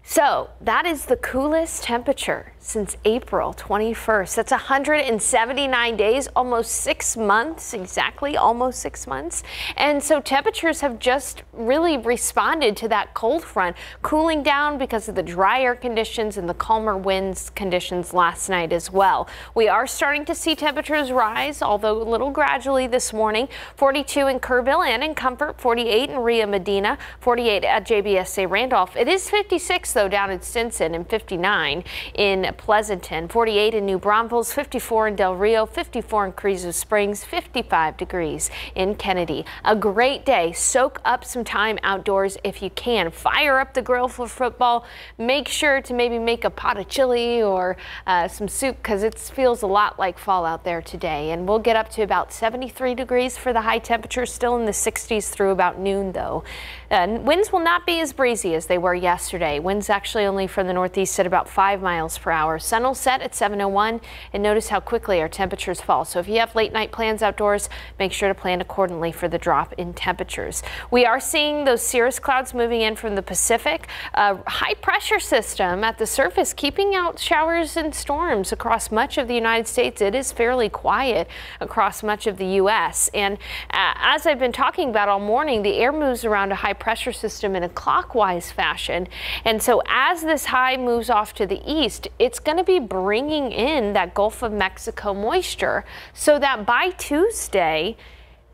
So that is the coolest temperature since April 21st. That's 179 days, almost six months, exactly, almost six months. And so temperatures have just really responded to that cold front, cooling down because of the dry air conditions and the calmer winds conditions last night as well. We are starting to see temperatures rise, although a little gradually this morning. 42 in Kerrville and in Comfort, 48 in Rio Medina, 48 at JBSA Randolph. It is 56 though down in Stinson and 59 in Pleasanton, 48 in New Braunfels, 54 in Del Rio, 54 in Carrizo Springs, 55 degrees in Kennedy. A great day. Soak up some time outdoors if you can. Fire up the grill for football. Make sure to maybe make a pot of chili or uh, some soup because it feels a lot like fall out there today. And we'll get up to about 73 degrees for the high temperature, still in the 60s through about noon though. Uh, winds will not be as breezy as they were yesterday. Winds actually only from the northeast at about 5 miles per hour. Sun will set at 7.01 and notice how quickly our temperatures fall. So if you have late night plans outdoors, make sure to plan accordingly for the drop in temperatures. We are seeing those cirrus clouds moving in from the Pacific. A high pressure system at the surface keeping out showers and storms across much of the United States. It is fairly quiet across much of the U.S. And uh, as I've been talking about all morning, the air moves around a high pressure system in a clockwise fashion. And so as this high moves off to the east, it's going to be bringing in that Gulf of Mexico moisture so that by Tuesday,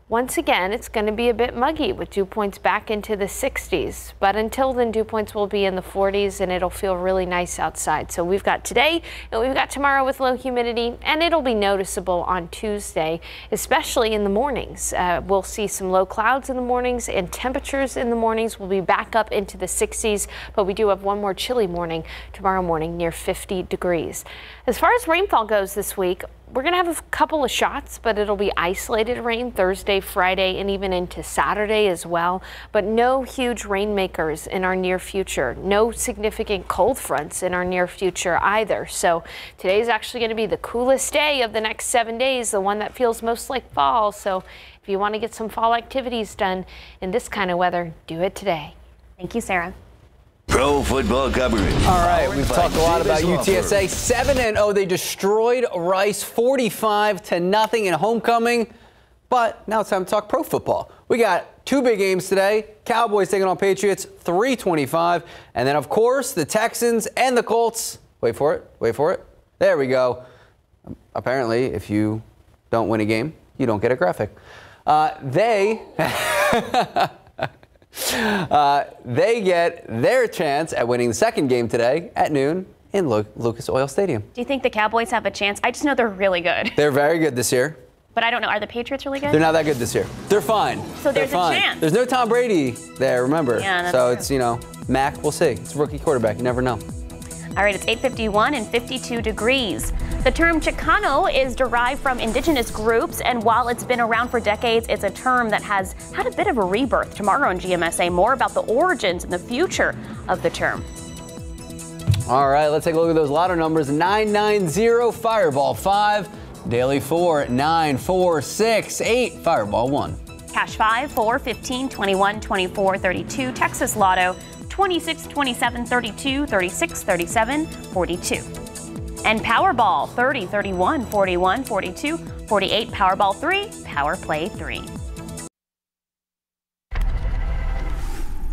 once again, it's going to be a bit muggy with dew points back into the 60s. But until then, dew points will be in the 40s and it'll feel really nice outside. So we've got today and we've got tomorrow with low humidity and it'll be noticeable on Tuesday, especially in the mornings. Uh, we'll see some low clouds in the mornings and temperatures in the mornings will be back up into the 60s. But we do have one more chilly morning tomorrow morning near 50 degrees. As far as rainfall goes this week, we're going to have a couple of shots, but it'll be isolated rain Thursday, Friday, and even into Saturday as well. But no huge rainmakers in our near future. No significant cold fronts in our near future either. So today is actually going to be the coolest day of the next seven days, the one that feels most like fall. So if you want to get some fall activities done in this kind of weather, do it today. Thank you, Sarah. Pro football coverage. All right, we've talked a lot about UTSA. 7 and 0. They destroyed Rice 45 to nothing in homecoming. But now it's time to talk pro football. We got two big games today. Cowboys taking on Patriots 325. And then, of course, the Texans and the Colts. Wait for it. Wait for it. There we go. Apparently, if you don't win a game, you don't get a graphic. Uh, they. [laughs] Uh, they get their chance at winning the second game today at noon in Lu- Lucas Oil Stadium. Do you think the Cowboys have a chance? I just know they're really good. They're very good this year. But I don't know. Are the Patriots really good? They're not that good this year. They're fine. So They're there's a fine. chance. There's no Tom Brady there, remember. Yeah, that's so true. it's, you know, Mac, we'll see. It's a rookie quarterback. You never know. All right, it's 851 and 52 degrees. The term Chicano is derived from indigenous groups, and while it's been around for decades, it's a term that has had a bit of a rebirth. Tomorrow on GMSA, more about the origins and the future of the term. All right, let's take a look at those lotto numbers 990 Fireball 5, Daily 4, 9, 4, 6, 8, Fireball 1. Cash 5, 4, 15, 21, 24, 32. Texas Lotto 26, 27, 32, 36, 37, 42. And Powerball 30, 31, 41, 42, 48. Powerball 3, Power Play 3.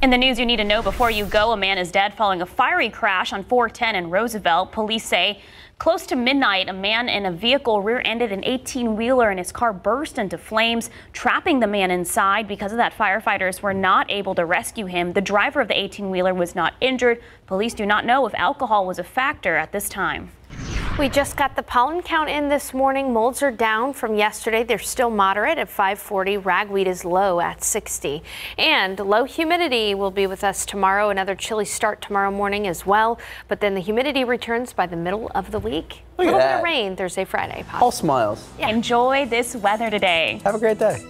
In the news you need to know before you go, a man is dead following a fiery crash on 410 in Roosevelt. Police say close to midnight, a man in a vehicle rear-ended an 18-wheeler and his car burst into flames, trapping the man inside. Because of that, firefighters were not able to rescue him. The driver of the 18-wheeler was not injured. Police do not know if alcohol was a factor at this time. We just got the pollen count in this morning. Molds are down from yesterday. They're still moderate at 540. Ragweed is low at 60. And low humidity will be with us tomorrow. Another chilly start tomorrow morning as well. But then the humidity returns by the middle of the week. Look a at little bit of rain Thursday, Friday. All smiles. Enjoy this weather today. Have a great day.